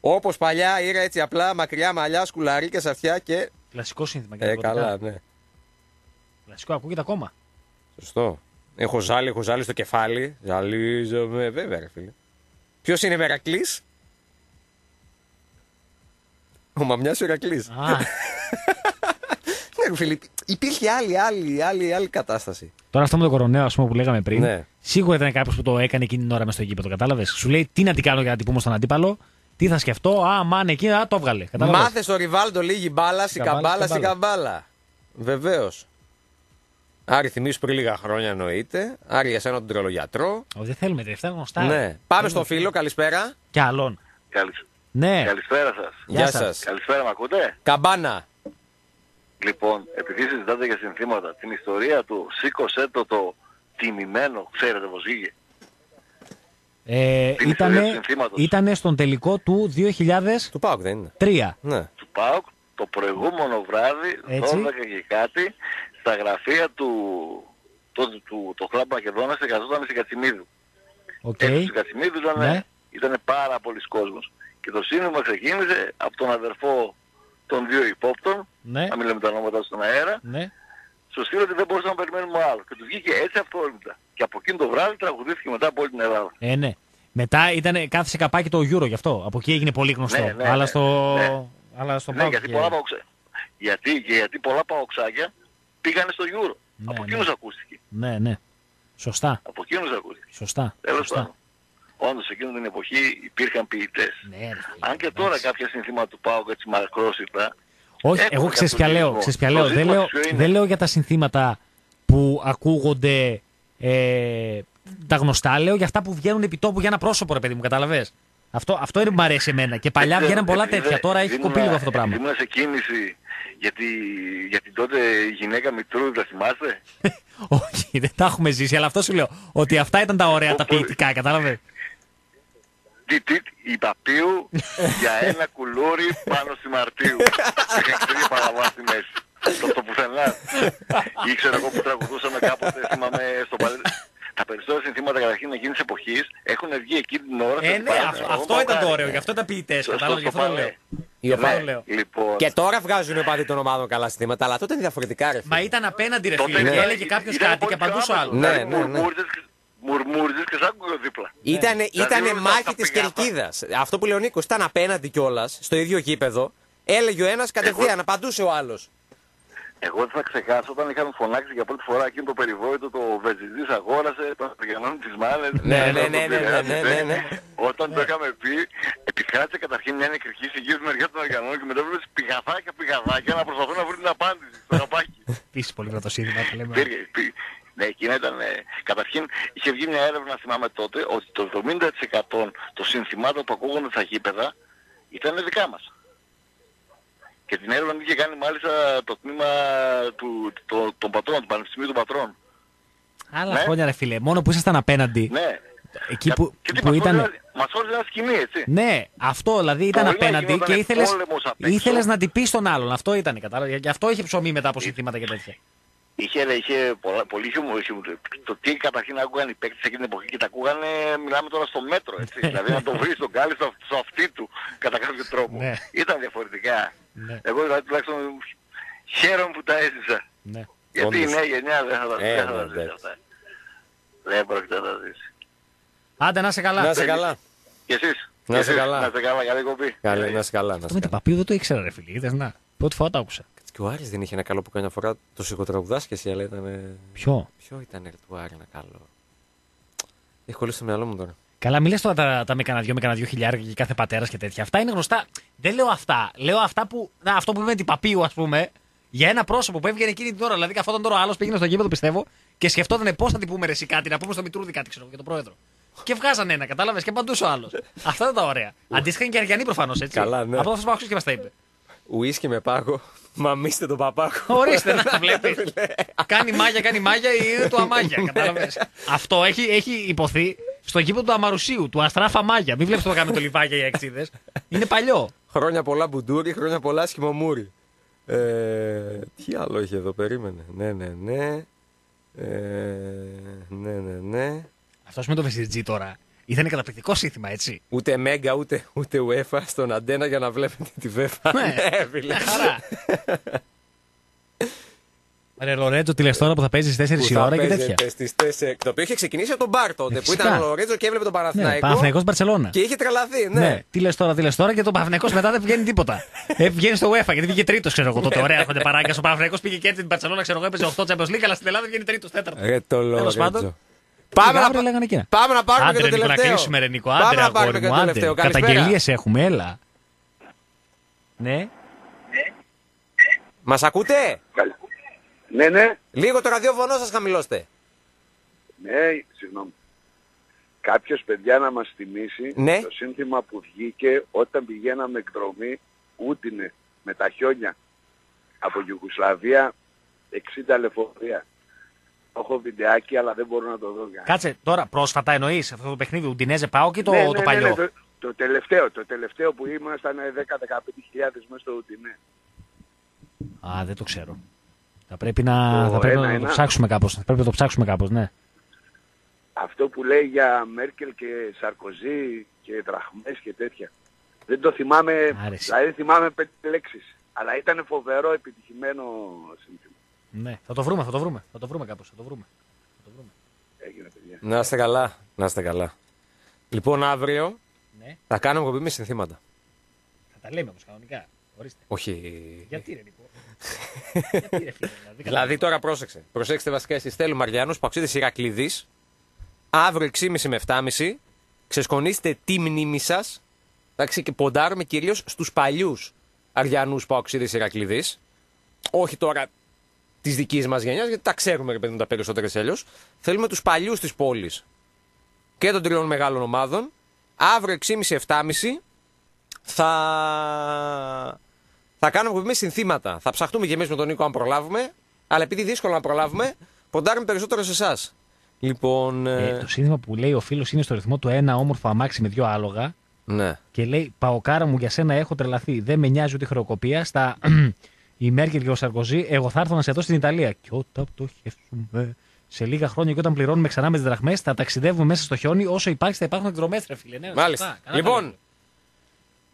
Όπως παλιά ήρα έτσι απλά, μακριά μαλλιά, σκουλαρίκια σε αυτιά και. Κλασικό σύνθημα. και Ε, ναρκωτικά. καλά, ναι. Κλασικό, ακούγεται ακόμα; Σωστό. Έχω ζάλι, έχω ζάλι στο κεφάλι. Ζαλίζομαι. Βέβαια, ρε φίλε. Ποιος είναι Μερακλής; Ο Μαμιάς ο Ηρακλή. Α, Ναι, ρε φίλε, υπήρχε άλλη, άλλη, άλλη, άλλη κατάσταση. τώρα αυτό με το κοροναίο ας πούμε, που λέγαμε πριν. Ναι. Σίγουρα ήταν κάποιος που το έκανε εκείνη την ώρα μες στο γήπεδο. Κατάλαβες; Σου λέει τι να την κάνω για να την πούμε στον αντίπαλο, τι θα σκεφτώ; Α, μάνε εκεί, α, το βγάλε. Κατάλαβες; Μάθες στο Ριβάλντο λίγη μπάλα, η Καμπάλα, καμπάλα, η καμπάλα. καμπάλα. Βεβαίως. Άρη, θυμίσου πριν λίγα χρόνια εννοείται. Άρη, για σένα τον τρελογιατρό. Όχι, δεν θέλουμε τέτοια, αυτά είναι γνωστά. Ναι. Πάμε στο φίλο, καλησπέρα. Και άλλον. Καλησ... Ναι, Καλησπέρα σας. Γεια Γεια σας. σας. Καλησπέρα, με ακούτε; Καμπάνα. Λοιπόν, επειδή συζητάτε για συνθήματα, την ιστορία του σήκωσέ το το τιμημένο, ξέρετε πως βγήκε. Ε, Την ιστορία του ήτανε, συνθήματος. ήτανε στον τελικό του 2003. Του Πάουκ δεν είναι. Ναι. του ΠΑΟΚ το προηγούμενο βράδυ, Έτσι. 12 και κάτι, στα γραφεία του, του, του, το Χλάμπ Μακεδόνας εργαζόταν στην Κατσιμίδου. Οκ. Έξω στην Κατσιμίδου ήταν, Ναι. ήταν πάρα πολλοί κόσμος. Και το σύνδεμα ξεκίνησε από τον αδερφό των δύο υπόπτων, Ναι, να μην λέμε τα ονόματα στον αέρα, ναι. στο στήλο ότι δεν μπορούσαμε να περιμένουμε άλλο. Και του βγήκε έτσι αυτόρμητα. Και από εκείνο το βράδυ τραγουδήθηκε μετά από όλη την Ελλάδα. Ε, ναι. Μετά ήταν, κάθισε καπάκι το Euro γι' αυτό. Από εκεί έγινε πολύ γνωστό. Ναι, ναι, αλλά ναι, στο. ναι. Αλλά στο Ναι, Πάοκ γιατί είχε- πολλά, παοξα... γιατί, και γιατί πολλά παοξάκια πήγανε στο Euro. Ναι, από ναι. εκείνους ακούστηκε. Ναι, ναι. Σωστά. Από εκείνους ακούστηκε. Σωστά. Τέλος Σωστά. πάντων. Όντως εκείνη την εποχή υπήρχαν ποιητές. Ναι, ρε, φίλε, Αν και τώρα εντάξει. κάποια συνθήματα του ΠΑΟΚ έτσι μακρόσυρτα, Όχι, Έχουν εγώ ξέρει κάποιο ποια λέω. ζήτημα. Ξέρεις ποια Το λέω. Δεν, ζήτημα λέω ποιο είναι; δεν λέω για τα συνθήματα που ακούγονται ε, τα γνωστά. Λέω για αυτά που βγαίνουν επί τόπου για ένα πρόσωπο, ρε παιδί μου, κατάλαβες; Αυτό, αυτό είναι που μου αρέσει εμένα. Και παλιά δεν ξέρω, βγαίναν πολλά επειδή τέτοια. δεν- Τώρα έχει ήμουνα- κοπεί λίγο αυτό το πράγμα. Ήμουν σε κίνηση για, τη, για την τότε γυναίκα Μητρού, τα θυμάστε; Όχι, δεν τα έχουμε ζήσει, αλλά αυτό σου λέω. Ότι αυτά ήταν τα ωραία, τα Όπου- ποιητικά, κατάλαβες; Τι, τι, η Παπίου για ένα κουλούρι πάνω στη Μαρτίου. Είχα τρία παραβά στη μέση. Το, το πουθενά. Ήξερα εγώ που τραγουδούσαμε κάποτε, θυμάμαι στο παλαιό. Τα περισσότερα συνθήματα καταρχήν εκείνης της εποχής έχουν βγει εκείνη την ώρα. Ε, στο ναι, παράδειγμα. αυτό, Εγώ αυτό ήταν το παγκάρι. ωραίο. Γι' αυτό ήταν ποιητέ, Στο- κατάλαβε. Γι' στο αυτό το λέω. παλέ. Οι οπα- Αυτό λέω. Λοιπόν, Και τώρα βγάζουν οι οπαδοί των ομάδων καλά συστήματα, αλλά τότε είναι διαφορετικά, ρε φίλε. Μα ήταν απέναντι, ρε τότε φίλε, και ήταν- έλεγε κάποιος ήταν κάτι πολύ και απαντούσε ο πιο άλλο. Ναι, άμεσο. ναι, ναι. Μουρμούριζες και- Μουρμούριζες και σ' άκουγε δίπλα. Ήτανε, Δηλαδή, ήτανε όλα μάχη αυτά της πήγα- κερκίδας. Αυτό που λέει ο Νίκος ήταν απέναντι κιόλας, στο ίδιο γήπεδο. Έλεγε ο ένας κατευθείαν, απαντούσε ο άλλος. Εγώ δεν θα ξεχάσω όταν είχαμε φωνάξει για πρώτη φορά εκείνο το περιβόητο το Βεζιζής αγόρασε, το Αργανών της Μάνες. Ναι, το ναι, ναι, ναι, Πειραιά ναι, της ναι, ΔΕ. ναι. Όταν το είχαμε πει, επικράτησε καταρχήν μια νεκρική συγκύρωση στην μεριά των Αργανών και μετά βλέπεις πηγαδάκια πηγαδάκια να προσπαθούν να βρουν την απάντηση στο καπάκι. Επίση πολύ με το σύνδημα που λέμε. Υπήρχε, υπήρχε. Ναι, εκείνα ήταν. ε, καταρχήν είχε βγει μια έρευνα, θυμάμαι τότε, ότι το 70% των συνθημάτων που ακούγονται στα γήπεδα ήταν δικά μας. Και την έρευνα την είχε κάνει μάλιστα το τμήμα του, το, των πατρών, του Πανεπιστημίου των Πατρών. Άλλα Ναι. χρόνια, ρε φίλε. Μόνο που ήσασταν απέναντι. Ναι. Εκεί που, και τι που μας ήταν. χώριζε- Μας χώριζε ένα σκηνή, έτσι. Ναι, αυτό δηλαδή ήταν Μπορεί να απέναντι γινόταν και ήθελε πόλεμος απ' έξω. ήθελες να την πεις στον άλλον. Αυτό ήταν, κατάλαβε. Γι' αυτό είχε ψωμί μετά από συνθήματα και τέτοια. Είχε, είχε πολλά, πολύ χιούμορ. χιούμορ. Το τι καταρχήν άκουγαν οι παίκτες εκείνη την εποχή και τα ακούγανε, μιλάμε τώρα στο μέτρο, έτσι. δηλαδή να το βρεις στον κάλλι στο, στο αυτί του, κατά κάποιο τρόπο. Ναι. Ήταν διαφορετικά. Ναι. Εγώ δηλαδή τουλάχιστον χαίρομαι που τα έζησα. Ναι. Γιατί η Όντως. νέα γενιά δεν θα τα, Ε, δεν θα ναι, τα ζήσει εντάξει. αυτά. Δεν πρόκειται να τα ζήσει. Άντε να είσαι καλά. Να είσαι καλά. Και εσείς. Να Και είσαι εσείς. καλά. Να είστε καλά, καλή κοπή. Καλή, να είσαι καλά. Να Αυτό είσαι με την καλά. παπίου δεν το ήξερα, ρε φίλε. Είδες να. Πρώτη φορά το άκουσα. Και ο Άρης δεν είχε ένα καλό που καμιά φορά το σιγοτραγουδάς και εσύ, αλλά ήταν. Ποιο; Ποιο ήταν ρε, του Άρη ένα καλό. Έχει κολλήσει στο μυαλό μου τώρα. Καλά, μιλέ τώρα τα, τα με κανένα δυο, με κανένα δυο χιλιάρια και κάθε πατέρας και τέτοια. Αυτά είναι γνωστά. Δεν λέω αυτά. Λέω αυτά που. Να, αυτό που είπε με την παπίου, ας πούμε, για ένα πρόσωπο που έβγαινε εκείνη την ώρα. Δηλαδή, καθόταν τώρα ο άλλος πήγαινε στο γήπεδο, πιστεύω, και σκεφτόταν πώς θα την πούμε ρε, εσύ κάτι, να πούμε στο Μητρούδη κάτι, ξέρω, για τον πρόεδρο. Και βγάζανε ένα, κατάλαβες, και απαντούσε ο άλλος. Αυτά ήταν τα ωραία. Αντίστοιχα είναι και αριανή προφανώς, έτσι. Καλά, ναι. Από αυτό που άκουσες και μας τα είπε. Ουίσκι με πάγο. Μαμίστε τον παπάκο. Ορίστε να το βλέπεις. κάνει μάγια, κάνει μάγια ή είναι του αμάγια. Κατάλαβες. Αυτό έχει, έχει υποθεί στο γήπεδο του Αμαρουσίου, του Αστράφα Μάγια. Μην βλέπεις το κάνουμε το λιβάγια οι εξίδες. Είναι παλιό. Χρόνια πολλά μπουντούρι, χρόνια πολλά σχημομούρι. Ε, τι άλλο έχει εδώ, περίμενε. Ναι, ναι, ναι. Ε, ναι, ναι, ναι. Αυτός με το VCG τώρα ήταν καταπληκτικό σύνθημα, έτσι. Ούτε Μέγκα, ούτε, ούτε UEFA στον αντένα για να βλέπετε τη βέφα. Ναι, φίλε. μια χαρά. Ρε Λορέτζο, τηλεστόρα που θα παίζεις στι 4 Που η θα ώρα και παίζεται τέτοια; στις τέσσερις- Το οποίο είχε ξεκινήσει από τον Μπάρ τότε, που φυσικά. ήταν ο Λορέτζο και έβλεπε τον Ναι, Παναθηναϊκό. Παναθηναϊκός Μπαρσελόνα. και είχε τρελαθεί, ναι. Ναι, τηλεστόρα, τηλεστόρα και το Παναθηναϊκός μετά δεν βγαίνει τίποτα. ε, βγαίνει στο UEFA γιατί βγήκε τρίτος, ξέρω εγώ τότε. Ωραία, έρχονται παράγκα. Ο Παναθηναϊκός πήγε και έτσι την Μπαρσελόνα, ξέρω εγώ, έπαιζε 8 Champions League, αλλά στην Ελλάδα βγαίνει τρίτος, τέταρτος. Ρε το Τέλος πάντων. Λορέτζο. Πάμε να, αύριο λέγανε εκείνα. πάμε να πάρουμε Άντε, και ρε, το Νίκο, να τελευταίο. κλείσουμε, ρε Νίκο. Πάμε Άντε, ρε, να πάρουμε αγόρι και μου, το άντε. τελευταίο. Καλησπέρα. Καταγγελίες έχουμε, έλα. Ναι. Μας ακούτε; Ναι, ναι. Λίγο το ραδιόφωνο σας χαμηλώστε. Ναι, συγγνώμη. Κάποιος παιδιά να μας θυμίσει Ναι. το σύνθημα που βγήκε όταν πηγαίναμε εκδρομή Ούτινε με τα χιόνια από Ιουγκοσλαβία 60 λεωφορεία. Έχω βιντεάκι αλλά δεν μπορώ να το δω. Κάτσε, τώρα πρόσφατα εννοείς αυτό το παιχνίδι του Ντινέζε πάω και το, ναι, το ναι, παλιό; Ναι, το, το τελευταίο, το τελευταίο που ήμασταν 10-15 χιλιάδες μέσα στο Ούτινε. Α, δεν το ξέρω. Θα πρέπει να, Το θα πρέπει να το ένα-ένα. ψάξουμε κάπως. Θα πρέπει να το ψάξουμε κάπως, ναι. Αυτό που λέει για Μέρκελ και Σαρκοζή και Δραχμές και τέτοια. Δεν το θυμάμαι, Άρεσε. δηλαδή θυμάμαι πέντε λέξεις. Αλλά ήταν φοβερό επιτυχημένο σύνθημα. ναι. Θα το βρούμε, θα το βρούμε. Θα το βρούμε κάπως. Θα το βρούμε. Θα το βρούμε. Έγινε παιδιά. Να είστε καλά. Να είστε καλά. Λοιπόν, αύριο Ναι. θα κάνουμε κομπή με συνθήματα. Θα τα λέμε όμως κανονικά. Ορίστε. Όχι. Γιατί ρε Νίκο. Γιατί ρε φίλε. Δηλαδή, Δηλαδή τώρα πρόσεξε. Προσέξτε βασικά εσείς Στέλου Μαριάνος, Παξίδης Ηρακλήδης. Αύριο 6.30 με 7.30 ξεσκονίστε τη μνήμη σας. Εντάξει, και ποντάρουμε κυρίως στους παλιούς Αριανούς Παξίδης Ηρακλήδης. Όχι τώρα της δικής μας γενιάς, γιατί τα ξέρουμε ρε παιδί μου τα περισσότερες έλειος. Θέλουμε τους παλιούς της πόλης και των τριών μεγάλων ομάδων. Αύριο 6.30-7.30 θα... θα κάνουμε εκπομπή με συνθήματα. Θα ψαχτούμε και εμείς με τον Νίκο αν προλάβουμε. Αλλά επειδή δύσκολο να προλάβουμε, ποντάρουμε περισσότερο σε εσάς. Λοιπόν. ε, Ε, το σύνθημα που λέει ο φίλος είναι στο ρυθμό του ένα όμορφο αμάξι με δύο άλογα ναι. και λέει Παοκάρα μου για σένα έχω τρελαθεί. Δεν με νοιάζει ούτε η χρεοκοπία. Στα η Μέρκελ και ο Σαρκοζή, εγώ θα έρθω να σε δω στην Ιταλία. Και όταν πτωχεύσουμε σε λίγα χρόνια και όταν πληρώνουμε ξανά με τις δραχμές, θα ταξιδεύουμε μέσα στο χιόνι. Όσο υπάρχει, θα υπάρχουν εκδρομές, ρε φίλε. Ναι, Μάλιστα. σωστά. Καλά Λοιπόν.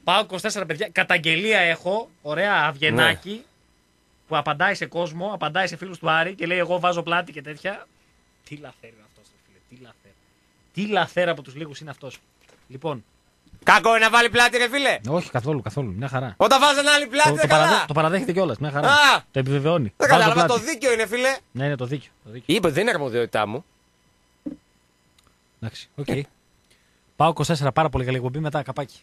Τα λέτε. Πάω 24 παιδιά. Καταγγελία έχω. Ωραία, αυγενάκι. Ναι. Που απαντάει σε κόσμο, απαντάει σε φίλους του Άρη και λέει: Εγώ βάζω πλάτη και τέτοια. Τι λαθέρα είναι αυτός, φίλε. Τι λαθέρα. Τι λαθέρα από τους λίγους είναι αυτός. Λοιπόν, Κακό είναι να βάλει πλάτη, ρε φίλε. όχι καθόλου, καθόλου. Μια χαρά. Όταν βάζει ένα άλλη πλάτη, Το, δεν το, καλά. παραδέ- το παραδέχεται κιόλας. Μια χαρά. Α! Το επιβεβαιώνει. Δεν Βάζω κατάλαβα, πλάτη. το δίκαιο είναι, φίλε. Ναι, είναι το δίκιο. Το δίκιο. Είπε, δεν είναι αρμοδιότητά μου. Εντάξει, οκ. Πάω 24 πάρα πολύ καλή εκπομπή μετά καπάκι.